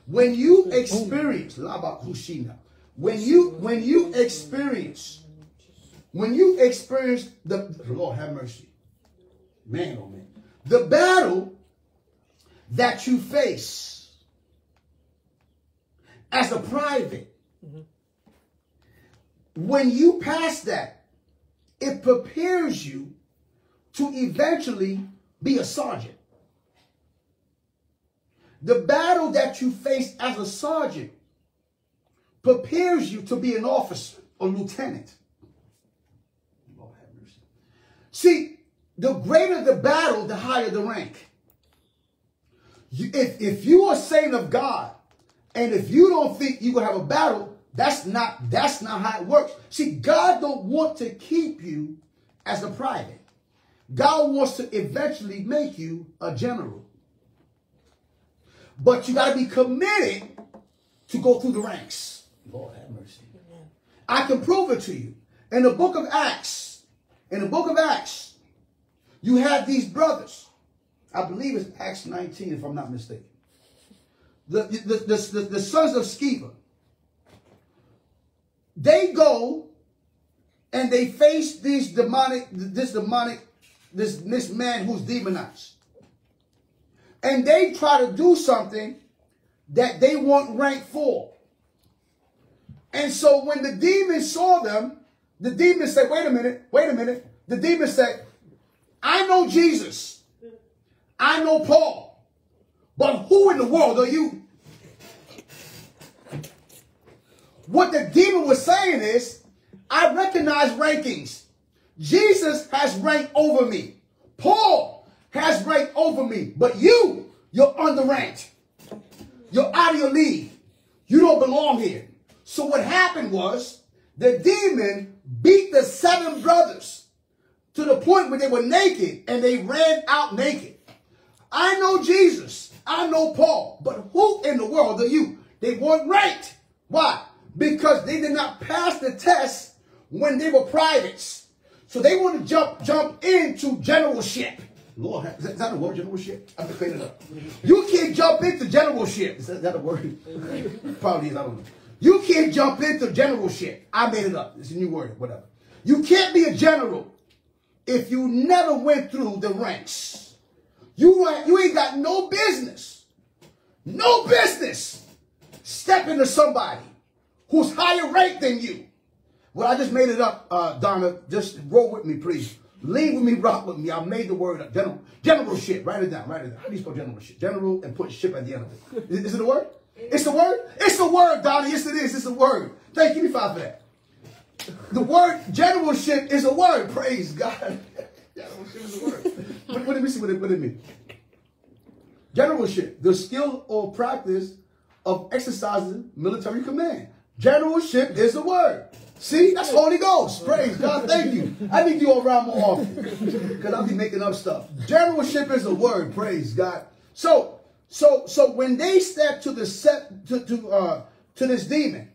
when you oh, oh. experience when you when you experience when you experience the Lord have mercy, man, oh man, the battle that you face as a private, mm-hmm. when you pass that, it prepares you to eventually be a sergeant. The battle that you face as a sergeant prepares you to be an officer or lieutenant. See, the greater the battle, the higher the rank. If, if you are a saint of God, and if you don't think you're going to have a battle, that's not, that's not how it works. See, God don't want to keep you as a private. God wants to eventually make you a general. But you got to be committed to go through the ranks. Lord have mercy. I can prove it to you. In the book of Acts, in the book of Acts, you have these brothers. I believe it's Acts 19, if I'm not mistaken. The, the, the, the, sons of Sceva. They go and they face these demonic, this demonic, this, this man who's demonized. And they try to do something that they want rank for. And so when the demon saw them, the demon said, wait a minute, wait a minute. The demon said, I know Jesus. I know Paul. But who in the world are you? What the demon was saying is, I recognize rankings. Jesus has ranked over me. Paul has ranked over me. But you, you're underranked. You're out of your league. You don't belong here. So what happened was the demon beat the seven brothers to the point where they were naked and they ran out naked. I know Jesus. I know Paul. But who in the world are you? They weren't ranked. Why? Because they did not pass the test when they were privates. So they want to jump jump into generalship. Lord, is that, is that a word, generalship? I'm just it up. You can't jump into generalship. Is that, is that a word? Probably is. I don't know. You can't jump into generalship. I made it up. It's a new word, whatever. You can't be a general if you never went through the ranks. You, you ain't got no business, no business stepping to somebody who's higher ranked than you. Well, I just made it up, uh, Donna. Just roll with me, please. Lean with me, rock with me. I made the word up. General, general ship. Write it down. Write it down. How do you spell general ship? General and put ship at the end of it. Is, is it a word? It's a word? It's a word, Donnie. Yes, it is. It's a word. Thank you, five for that. The word generalship is a word. Praise God. generalship is a word. what, what did we see? What, what did it mean? Generalship, the skill or practice of exercising military command. Generalship is the word. See, that's Holy Ghost. Praise God. Thank you. I need you around more often because I'll be making up stuff. Generalship is a word. Praise God. So so so when they stepped to the set to to uh to this demon,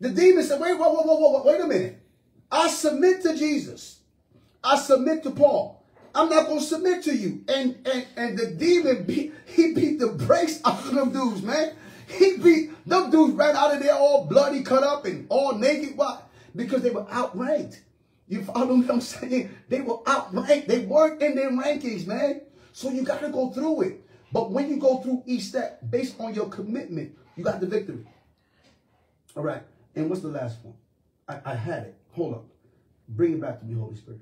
the demon said, wait, wait, wait, wait, wait, wait a minute. I submit to Jesus. I submit to Paul. I'm not gonna submit to you. And and and the demon beat he beat the brakes off of them dudes, man. He beat them dudes ran out of there all bloody, cut up, and all naked. Why? Because they were outranked. You follow what I'm saying? They were outranked. They weren't in their rankings, man. So you got to go through it. But when you go through each step, based on your commitment, you got the victory. All right. And what's the last one? I, I had it. Hold up. Bring it back to me, Holy Spirit.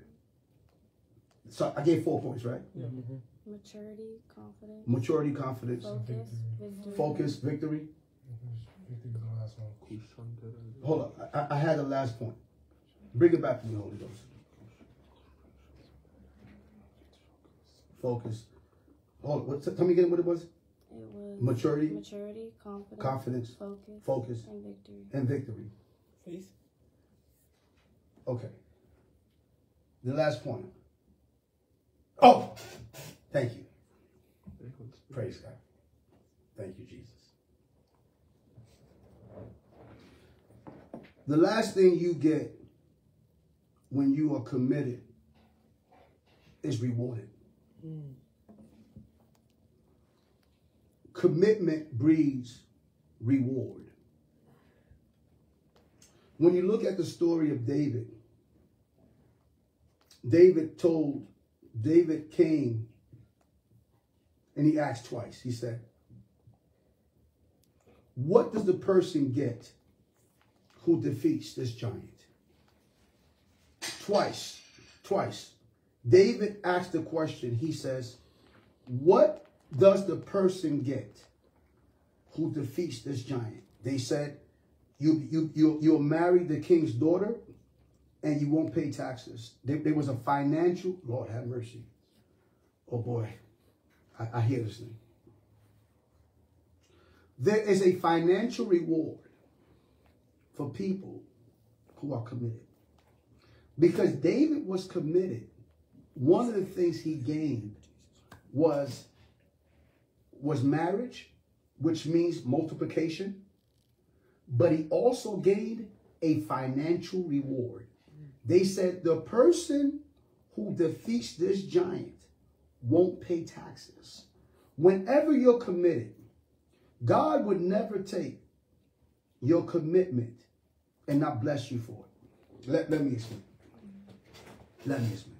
So I gave four points, right? Yeah. Mm -hmm. Maturity, confidence. Maturity, confidence. Focus, victory. Focus, victory. Hold up. I, I had the last point. Bring it back to me, Holy Ghost. Focus, Hold on, what's, tell me again what it was. It was maturity, maturity, confidence, confidence, focus, focus, and victory. And victory. Faith. Okay. The last point. Oh, thank you. Praise God. Thank you, Jesus. The last thing you get when you are committed is rewarded. Commitment breeds reward. When you look at the story of David, David told, David came and he asked twice. He said, What does the person get who defeats this giant? Twice, twice. David asked the question. He says, What does the person get who defeats this giant? They said, You you you you'll marry the king's daughter and you won't pay taxes. There, there was a financial, Lord have mercy. Oh boy, I, I hear this thing. There is a financial reward for people who are committed. Because David was committed, one of the things he gained was, was marriage, which means multiplication, but he also gained a financial reward. They said the person who defeats this giant won't pay taxes. Whenever you're committed, God would never take your commitment and not bless you for it. Let, let me explain. Let me explain.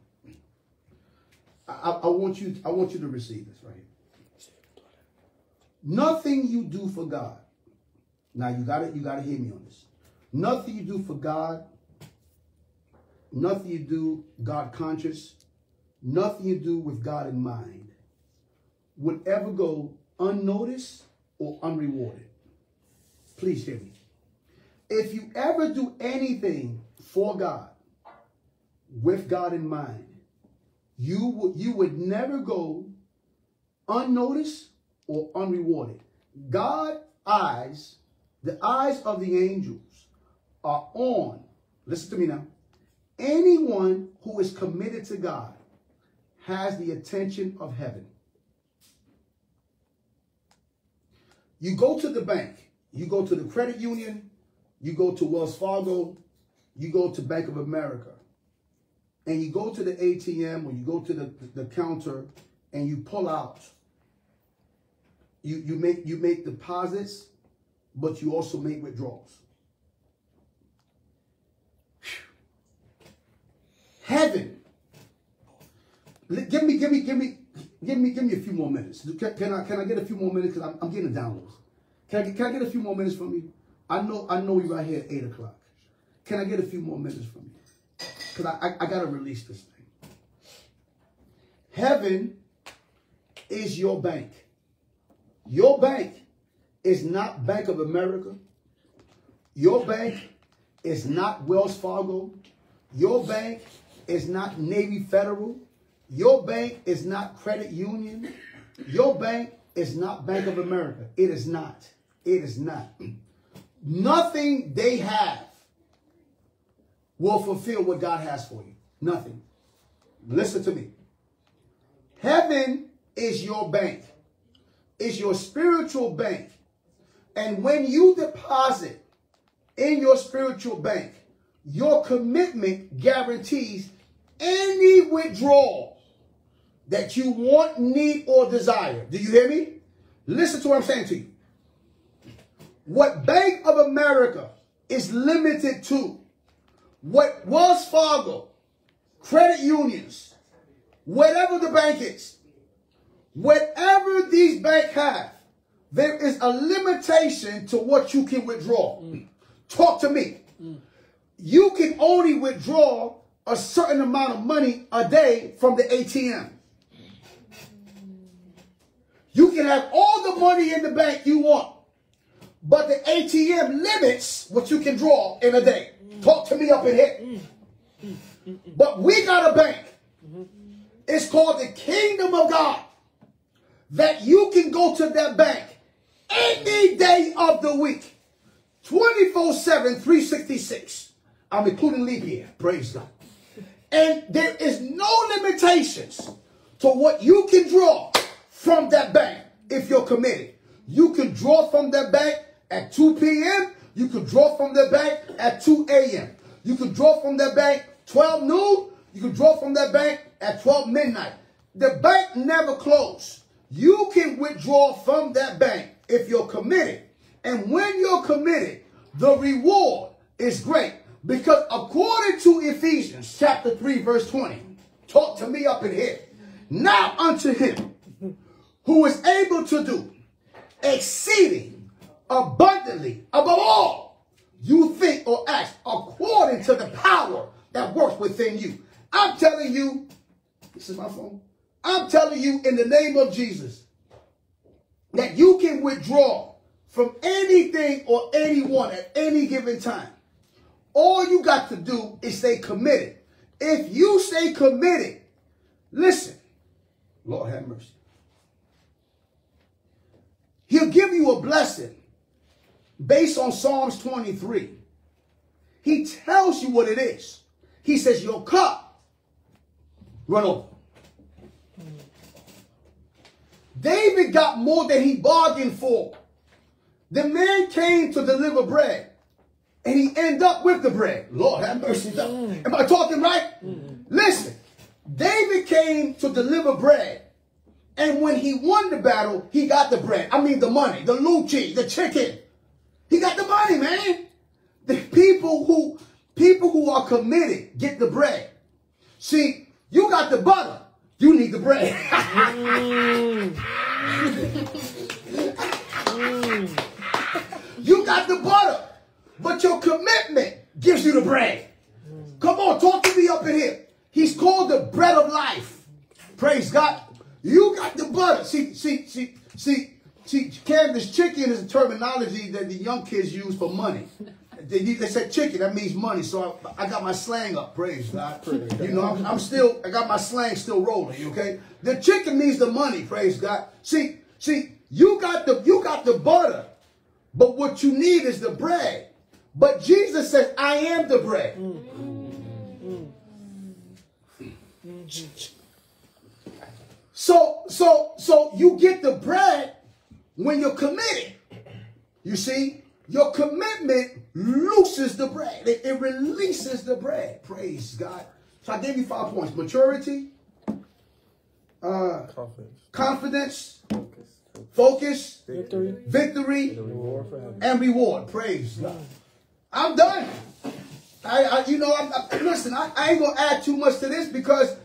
I, I, want you I want you to receive this right here. Nothing you do for God. Now you gotta you gotta hear me on this. Nothing you do for God, nothing you do God conscious, nothing you do with God in mind would ever go unnoticed or unrewarded. Please hear me. If you ever do anything for God with God in mind, you would you would never go unnoticed or unrewarded. God eyes, the eyes of the angels are on, listen to me now. Anyone who is committed to God has the attention of heaven. You go to the bank, you go to the credit union, you go to Wells Fargo, you go to Bank of America, and you go to the ATM or you go to the, the counter and you pull out. You, you make you make deposits, but you also make withdrawals. Heaven. Give me, give me, give me, give me, give me a few more minutes. Can, can I can I get a few more minutes? Because I'm, I'm getting downloads. Can I, get, can I get a few more minutes from you? I know I know you're right here at 8 o'clock. Can I get a few more minutes from you? Because I, I, I got to release this thing. Heaven is your bank. Your bank is not Bank of America. Your bank is not Wells Fargo. Your bank is not Navy Federal. Your bank is not Credit Union. Your bank is not Bank of America. It is not. It is not. Nothing they have will fulfill what God has for you. Nothing. Listen to me. Heaven is your bank. It's your spiritual bank. And when you deposit in your spiritual bank, your commitment guarantees any withdrawal that you want, need, or desire. Do you hear me? Listen to what I'm saying to you. What Bank of America is limited to, what Wells Fargo, credit unions, whatever the bank is, whatever these banks have, there is a limitation to what you can withdraw. Mm. Talk to me. Mm. You can only withdraw a certain amount of money a day from the ATM. You can have all the money in the bank you want, but the ATM limits what you can draw in a day. Talk to me up in here. But we got a bank. It's called the Kingdom of God. That you can go to that bank any day of the week, 24 7, 366. I'm including leap year. Praise God. And there is no limitations to what you can draw from that bank if you're committed. You can draw from that bank at 2 p.m. You can draw from their bank at 2 a.m. You can draw from that bank 12 noon. You can draw from that bank at 12 midnight. The bank never closed. You can withdraw from that bank if you're committed. And when you're committed, the reward is great. Because according to Ephesians chapter 3, verse 20, talk to me up in here. Now unto him who is able to do exceeding abundantly above all you think or act according to the power that works within you. I'm telling you, this is my phone. I'm telling you in the name of Jesus that you can withdraw from anything or anyone at any given time. All you got to do is stay committed. If you stay committed, listen, Lord have mercy. He'll give you a blessing based on Psalms 23. He tells you what it is. He says, Your cup run over. David got more than he bargained for. The man came to deliver bread, and he ended up with the bread. Lord have mercy. Mm. Am I talking right? Mm. Listen, David came to deliver bread, and when he won the battle, he got the bread. I mean the money, the lucci, the chicken. He got the money, man. The people who people who are committed get the bread. See, you got the butter. You need the bread. you got the butter, but your commitment gives you the bread. Come on, talk to me up in here. The. See, see, see, see, see, Candace, chicken is a terminology that the young kids use for money. They, they said chicken, that means money. So I, I got my slang up, praise God. You know, I'm, I'm, still, I got my slang still rolling, okay? The chicken means the money, praise God. See, see, you got the, you got the butter, but what you need is the bread. But Jesus says, I am the bread. Mm. Mm. Mm. So, so, so you get the bread when you're committed. You see, your commitment looses the bread. It, it, releases the bread. Praise God. So I gave you five points. Maturity, uh, confidence, confidence focus, focus, victory, victory and, reward and reward. Praise God. I'm done. I, I you know, I'm, I, listen, I, I, ain't going to add too much to this because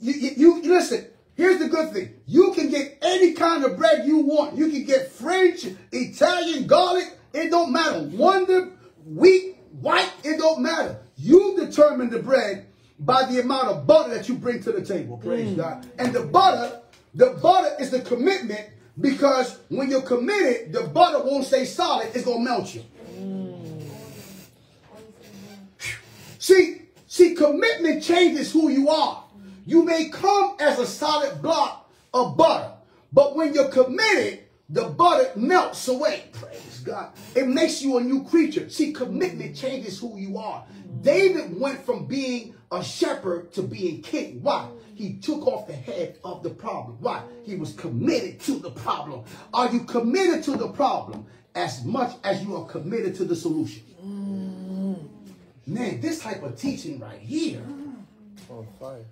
you, you, you listen, Here's the good thing. You can get any kind of bread you want. You can get French, Italian, garlic, it don't matter. Wonder, wheat, white, it don't matter. You determine the bread by the amount of butter that you bring to the table. Praise mm. God. And the butter, the butter is the commitment because when you're committed, the butter won't stay solid. It's going to melt you. Mm. See, see, commitment changes who you are. You may come as a solid block of butter, but when you're committed, the butter melts away. Praise God. It makes you a new creature. See, commitment changes who you are. David went from being a shepherd to being king. Why? He took off the head of the problem. Why? He was committed to the problem. Are you committed to the problem as much as you are committed to the solution? Mm. Man, this type of teaching right here. On fire.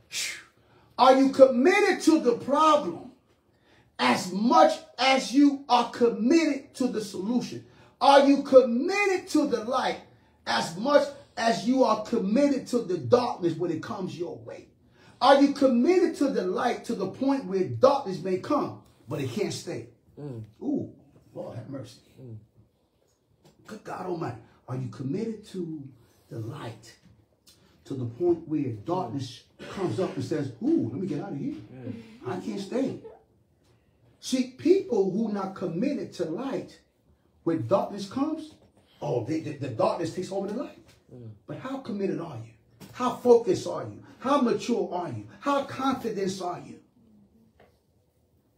Are you committed to the problem as much as you are committed to the solution? Are you committed to the light as much as you are committed to the darkness when it comes your way? Are you committed to the light to the point where darkness may come, but it can't stay? Mm. Ooh, Lord have mercy. Mm. Good God Almighty. Are you committed to the light to the point where darkness comes up and says, Ooh, let me get out of here. I can't stay. See, people who are not committed to light, when darkness comes, oh, they, the, the darkness takes over the light. But how committed are you? How focused are you? How mature are you? How confident are you?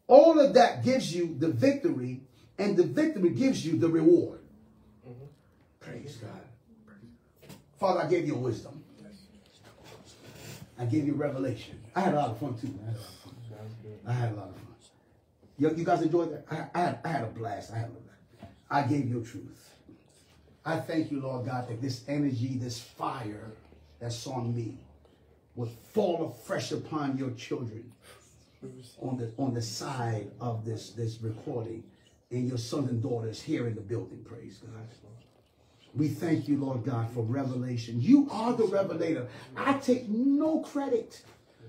All of that gives you the victory, and the victory gives you the reward. Mm -hmm. Praise God. Father, I gave you wisdom. I gave you revelation. I had a lot of fun too. I had a lot of fun. You, you guys enjoyed that? I, I, had, I had a blast. I had a. I gave you truth. I thank you, Lord God, that this energy, this fire that's on me would fall afresh upon your children on the on the side of this this recording and your sons and daughters here in the building. Praise God. We thank you, Lord God, for revelation. You are the revelator. I take no credit.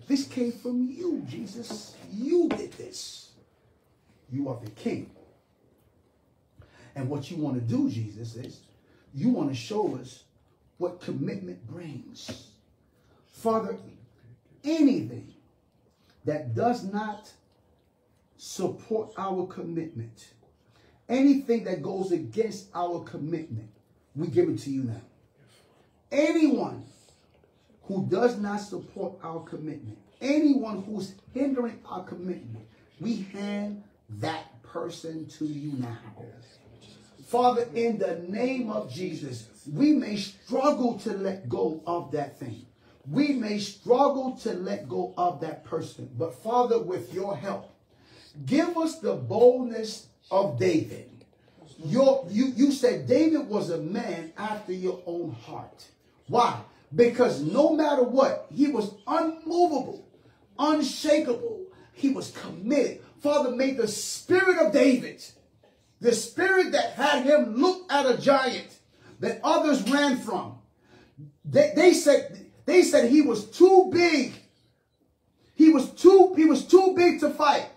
This came from you, Jesus. You did this. You are the king. And what you want to do, Jesus, is you want to show us what commitment brings. Father, anything that does not support our commitment, anything that goes against our commitment, we give it to you now. Anyone who does not support our commitment, anyone who's hindering our commitment, we hand that person to you now. Father, in the name of Jesus, we may struggle to let go of that thing. We may struggle to let go of that person. But Father, with your help, give us the boldness of David. Your, you, you said David was a man after your own heart. Why? Because no matter what, he was unmovable, unshakable. He was committed. Father, may the spirit of David the spirit that had him look at a giant that others ran from. They, they said they said he was too big. He was too he was too big to fight.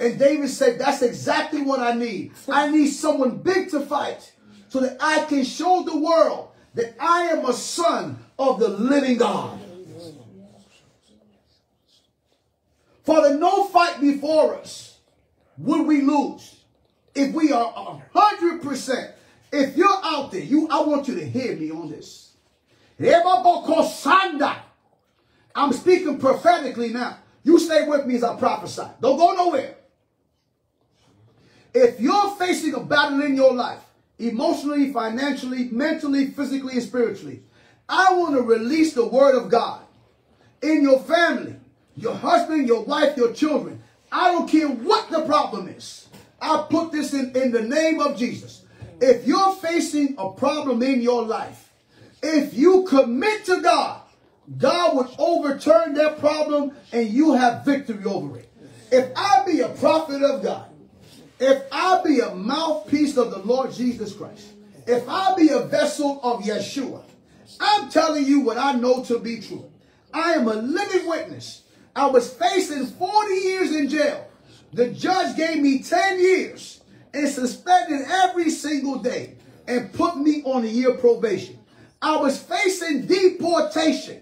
And David said, that's exactly what I need. I need someone big to fight so that I can show the world that I am a son of the living God. Father, no fight before us would we lose if we are 100%, if you're out there, you, I want you to hear me on this. I'm speaking prophetically now. You stay with me as I prophesy. Don't go nowhere. If you're facing a battle in your life, emotionally, financially, mentally, physically, and spiritually, I want to release the word of God in your family, your husband, your wife, your children. I don't care what the problem is. I put this in, in the name of Jesus. If you're facing a problem in your life, if you commit to God, God would overturn that problem and you have victory over it. If I be a prophet of God, if I be a mouthpiece of the Lord Jesus Christ, if I be a vessel of Yeshua, I'm telling you what I know to be true. I am a living witness. I was facing 40 years in jail. The judge gave me 10 years and suspended every single day and put me on a year probation. I was facing deportation.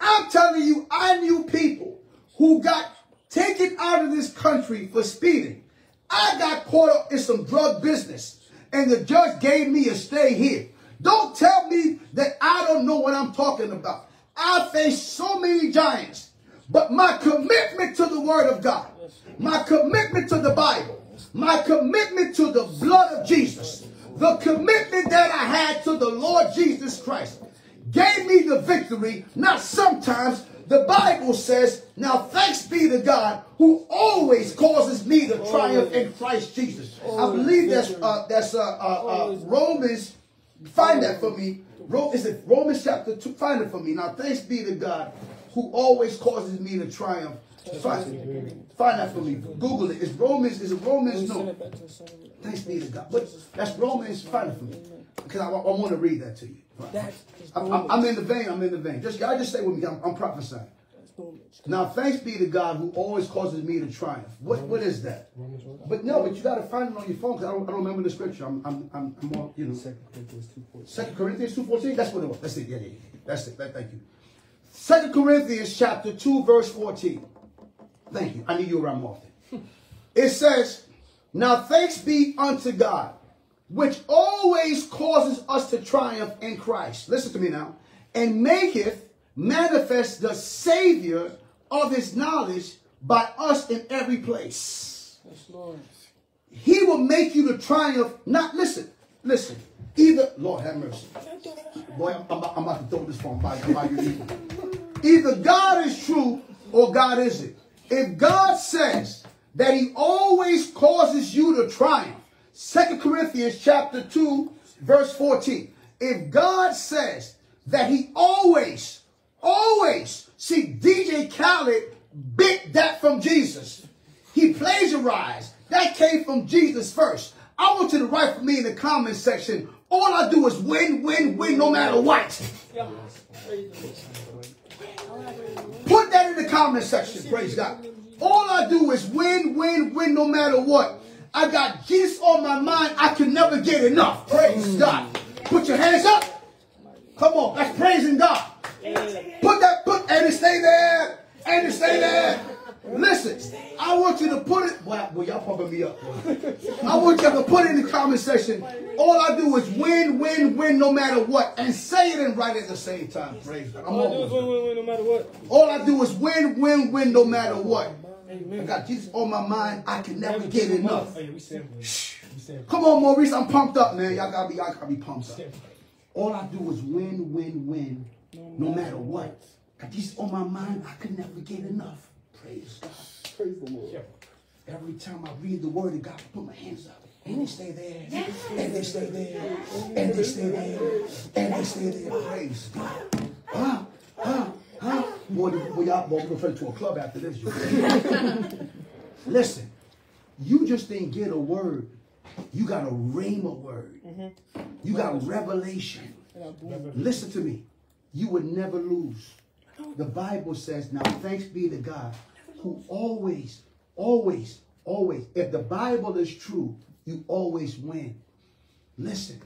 I'm telling you, I knew people who got taken out of this country for speeding. I got caught up in some drug business and the judge gave me a stay here. Don't tell me that I don't know what I'm talking about. I faced so many giants, but my commitment to the word of God my commitment to the Bible, my commitment to the blood of Jesus, the commitment that I had to the Lord Jesus Christ gave me the victory. Not sometimes. The Bible says, now thanks be to God who always causes me to triumph in Christ Jesus. I believe that's uh, that's uh, uh, uh, Romans. Find that for me. Is it Romans chapter 2? Find it for me. Now thanks be to God who always causes me to triumph Find, find that for me. Google it. It's Romans. Is it Romans? No. Thanks be to God. But that's Romans. Find it for me. Because I, I want to read that to you. I'm, I'm, in the vein. I'm in the vein. Just y'all just stay with me. I'm, I'm prophesying. Now, thanks be to God who always causes me to triumph. What what is that? But no, but you got to find it on your phone because I don't, I don't remember the scripture. I'm I'm I'm, I'm more, you know. Second Corinthians two fourteen. Second Corinthians two fourteen. That's what it was. That's it. Yeah, yeah, yeah. That's it. Thank you. Second Corinthians chapter two verse fourteen. Thank you. I need you were around often. It says, Now thanks be unto God, which always causes us to triumph in Christ. Listen to me now. And maketh manifest the Savior of his knowledge by us in every place. Yes, Lord. He will make you to triumph. Not listen, listen. Either Lord have mercy. Boy, I'm, I'm, I'm about to throw this phone by, by you. Either God is true or God isn't. If God says that he always causes you to triumph, Second Corinthians chapter 2, verse 14. If God says that he always, always, see, DJ Khaled bit that from Jesus. He plagiarized. That came from Jesus first. I want you to write for me in the comment section. All I do is win, win, win, no matter what. Put that in the comment section. Praise God. All I do is win, win, win, no matter what. I got Jesus on my mind. I can never get enough. Praise mm. God. Put your hands up. Come on, that's praising God. Put that, put, and it stay there, and it stay there. Listen, I want you to put it. Well, well y'all pumping me up. I want you to put it in the comment section. All I do is win, win, win, no matter what, and say it and write it at the same time. Praise God. I'm All I do almost is win, win, win, no matter what. all I do is win, win, win, no matter what. I got Jesus on my mind. I can never get enough. Yeah, we sampling. We. Come on, Maurice. I'm pumped up, man. Y'all gotta be, y'all gotta be pumped up. All I do is win, win, win, no matter what. Got Jesus on my mind. I can never get enough. Praise God. Praise the Lord. Every time I read the word of God, I put my hands up. And they stay there. And they stay there. And they stay there. And they stay there. Praise God. Huh? Huh? Huh? Boy, y'all, boy, we're going to a club after this. Listen, you just didn't get a word. You got a rhema word. Mm-hmm. You got revelation. Listen to me. You would never lose. The Bible says, now thanks be to God who always, always, always, if the Bible is true, you always win. Listen,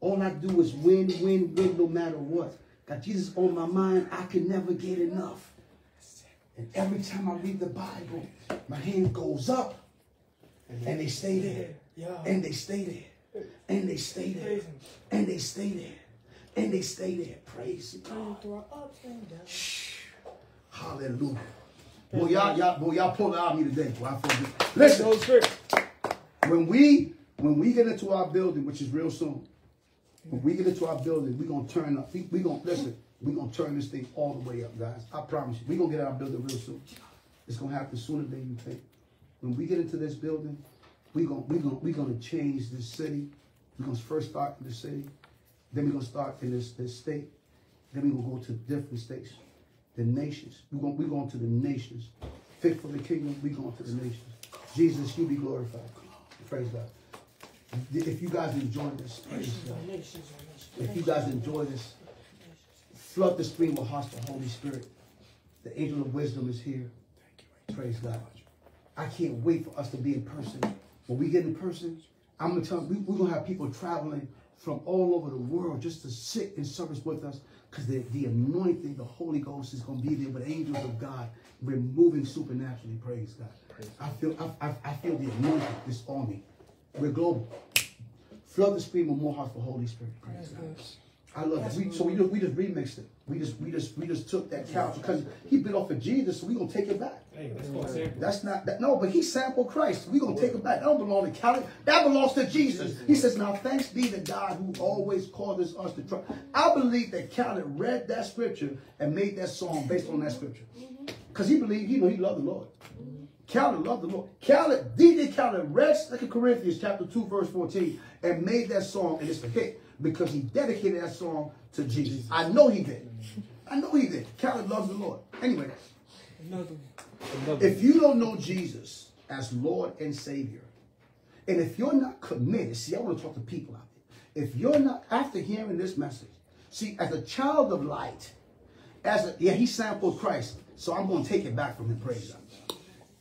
all I do is win, win, win no matter what. Got Jesus on my mind, I can never get enough. And every time I read the Bible, my hand goes up and they stay there. And they stay there. And they stay there. And they stay there. And they stay there. Praise God. Through and downs. Shh. Hallelujah. Boy, y'all, y'all, boy, y'all pulled out me today. Boy, I feel good. Listen, when we when we get into our building, which is real soon, when we get into our building, we're gonna turn up. We, we gonna listen, we're gonna turn this thing all the way up, guys. I promise you. We're gonna get our building real soon. It's gonna happen sooner than you think. When we get into this building, we gonna we gonna we gonna change this city. We're gonna first start in the city, then we're gonna start in this, this state, then we're gonna go to different states, the nations. We're going we're going to the nations. Fit for the kingdom, we going to the nations. Jesus, you be glorified. Praise God. If you guys enjoy this, praise God. Uh, Nations. If you guys enjoy this, flood the stream with hearts the Holy Spirit. The angel of wisdom is here. Thank you. Praise God. I can't wait for us to be in person. When we get in person, I'm gonna tell you, we, we're gonna have people traveling from all over the world just to sit in service with us because the, the anointing, the Holy Ghost is gonna be there with angels of God. We're moving supernaturally. Praise God. I feel I, I, I feel the anointing this on me. We're global. Flood the stream with more hearts for Holy Spirit. Praise God. I love it. We, so we just we just remixed it. We just we just we just took that couch because he bit off of Jesus, so we gonna take it back. Hey, that's called sample. That's not that no, but he sampled Christ. we gonna take it back. That don't belong to Khaled. That belongs to Jesus. He says, Now thanks be to God who always causes us to trust. I believe that Khaled read that scripture and made that song based on that scripture. Mm-hmm. Because he believed, you know, he loved the Lord. Mm-hmm. Khaled loved the Lord. Khaled, DJ Khaled read 2 Corinthians chapter 2, verse 14, and made that song, and it's a hit because he dedicated that song to Jesus. I know he did. I know he did. Khaled loves the Lord. Anyway, Another. Another if you don't know Jesus as Lord and Savior, and if you're not committed, see, I want to talk to people out there. If you're not, after hearing this message, see, as a child of light, as a, yeah, he sampled Christ, so I'm going to take it back from him, praise God.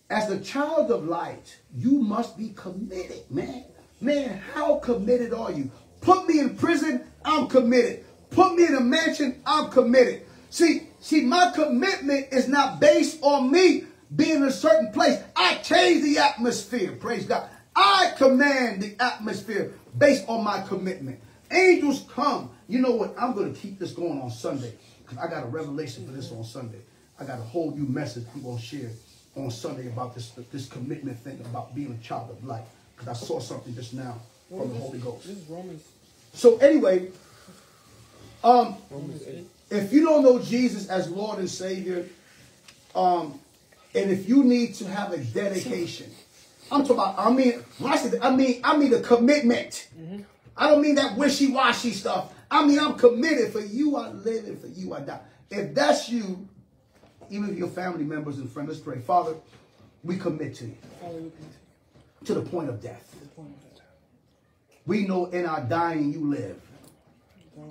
As a child of light, you must be committed, man. Man, how committed are you? Put me in prison, I'm committed. Put me in a mansion, I'm committed. See, see, my commitment is not based on me being in a certain place. I change the atmosphere, praise God. I command the atmosphere based on my commitment. Angels come. You know what? I'm going to keep this going on Sunday because I got a revelation for this on Sunday. I got a whole new message I'm going to share on Sunday about this this commitment thing about being a child of light because I saw something just now from the Holy Ghost. This is Romans. So anyway, um, if you don't know Jesus as Lord and Savior, um, and if you need to have a dedication, I'm talking about. I mean, when I say that, I mean, I mean a commitment. I don't mean that wishy-washy stuff. I mean, I'm committed. For you, I live, and for you, I die. If that's you, even if your family members and friends, let's pray. Father, we commit to you to the point of death. We know in our dying you live.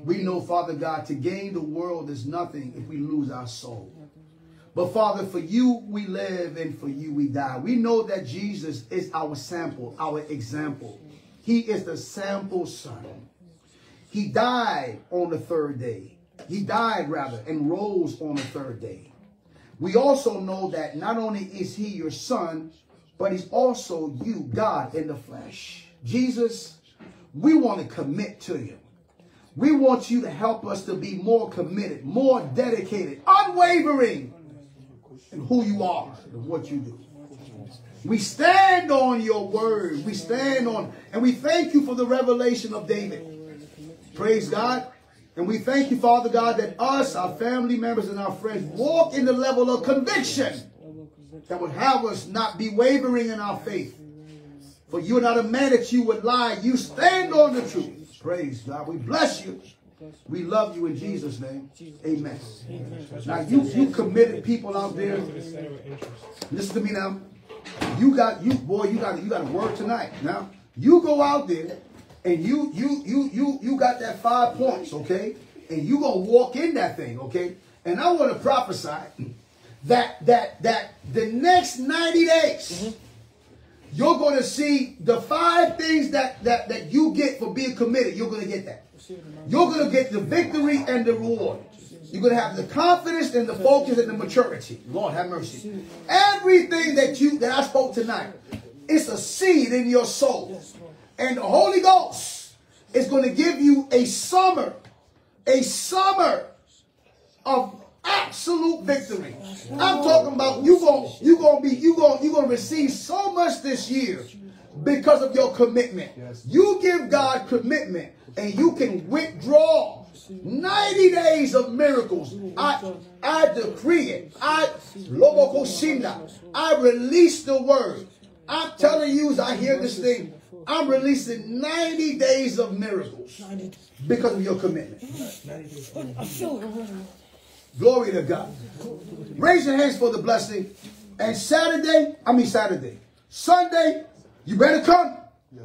We know, Father God, to gain the world is nothing if we lose our soul. But Father, for you we live and for you we die. We know that Jesus is our sample, our example. He is the sample son. He died on the third day. He died, rather, and rose on the third day. We also know that not only is he your son, but he's also you, God in the flesh. Jesus, we want to commit to you. We want you to help us to be more committed, more dedicated, unwavering in who you are and what you do. We stand on your word. We stand on, and we thank you for the revelation of David. Praise God. And we thank you, Father God, that us, our family members, and our friends walk in the level of conviction that would have us not be wavering in our faith. For you are not a man that you would lie. You stand on the truth. Praise God. We bless you. We love you in Jesus' name. Amen. Now you you committed people out there. Listen to me now. You got you boy, you got you got a word tonight. Now you go out there and you you you you you got that five points, okay? And you gonna walk in that thing, okay? And I want to prophesy that that that the next 90 days mm-hmm. you're going to see the five things that that that you get for being committed you're going to get that. You're going to get the victory and the reward. You're going to have the confidence and the focus and the maturity. Lord have mercy. Everything that you that i spoke tonight it's a seed in your soul and the holy ghost is going to give you a summer a summer of absolute victory. I'm talking about you going you going to be you going you going to receive so much this year because of your commitment. You give God commitment and you can withdraw 90 days of miracles. I I decree it. I Loboko Shinda. I release the word. I'm telling you as I hear this thing, I'm releasing 90 days of miracles because of your commitment. I feel it. Glory to God. Raise your hands for the blessing. And Saturday, I mean Saturday, Sunday, you better come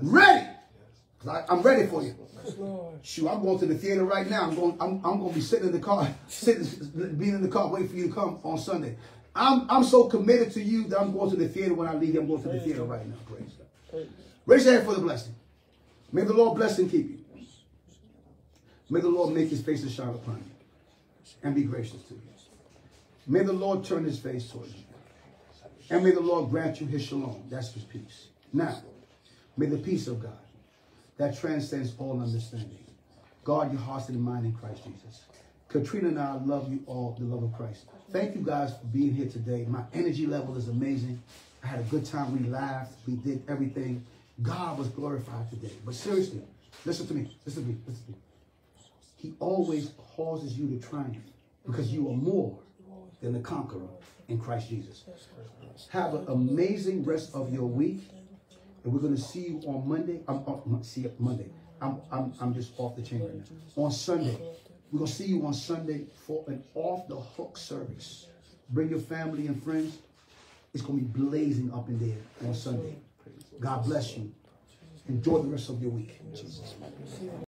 ready. 'Cause I, I'm ready for you. Shoot, I'm going to the theater right now. I'm going. I'm, I'm going to be sitting in the car, sitting, being in the car, waiting for you to come on Sunday. I'm I'm so committed to you that I'm going to the theater when I leave. I'm going to the theater right now. Praise God. Raise your hand for the blessing. May the Lord bless and keep you. May the Lord make His face to shine upon you and be gracious to you. May the Lord turn His face towards you, and may the Lord grant you His shalom. That's His peace. Now, may the peace of God that transcends all understanding. Guard your hearts and mind in Christ Jesus. Katrina and I love you all, the love of Christ. Thank you guys for being here today. My energy level is amazing. I had a good time. We laughed. We did everything. God was glorified today. But seriously, listen to me. Listen to me. Listen to me. He always causes you to triumph because you are more than the conqueror in Christ Jesus. Have an amazing rest of your week. And we're going to see you on Monday. I'm uh, see you Monday. I'm, I'm, I'm just off the chain right now. On Sunday, we're going to see you on Sunday for an off the hook service. Bring your family and friends. It's going to be blazing up in there on Sunday. God bless you. Enjoy the rest of your week.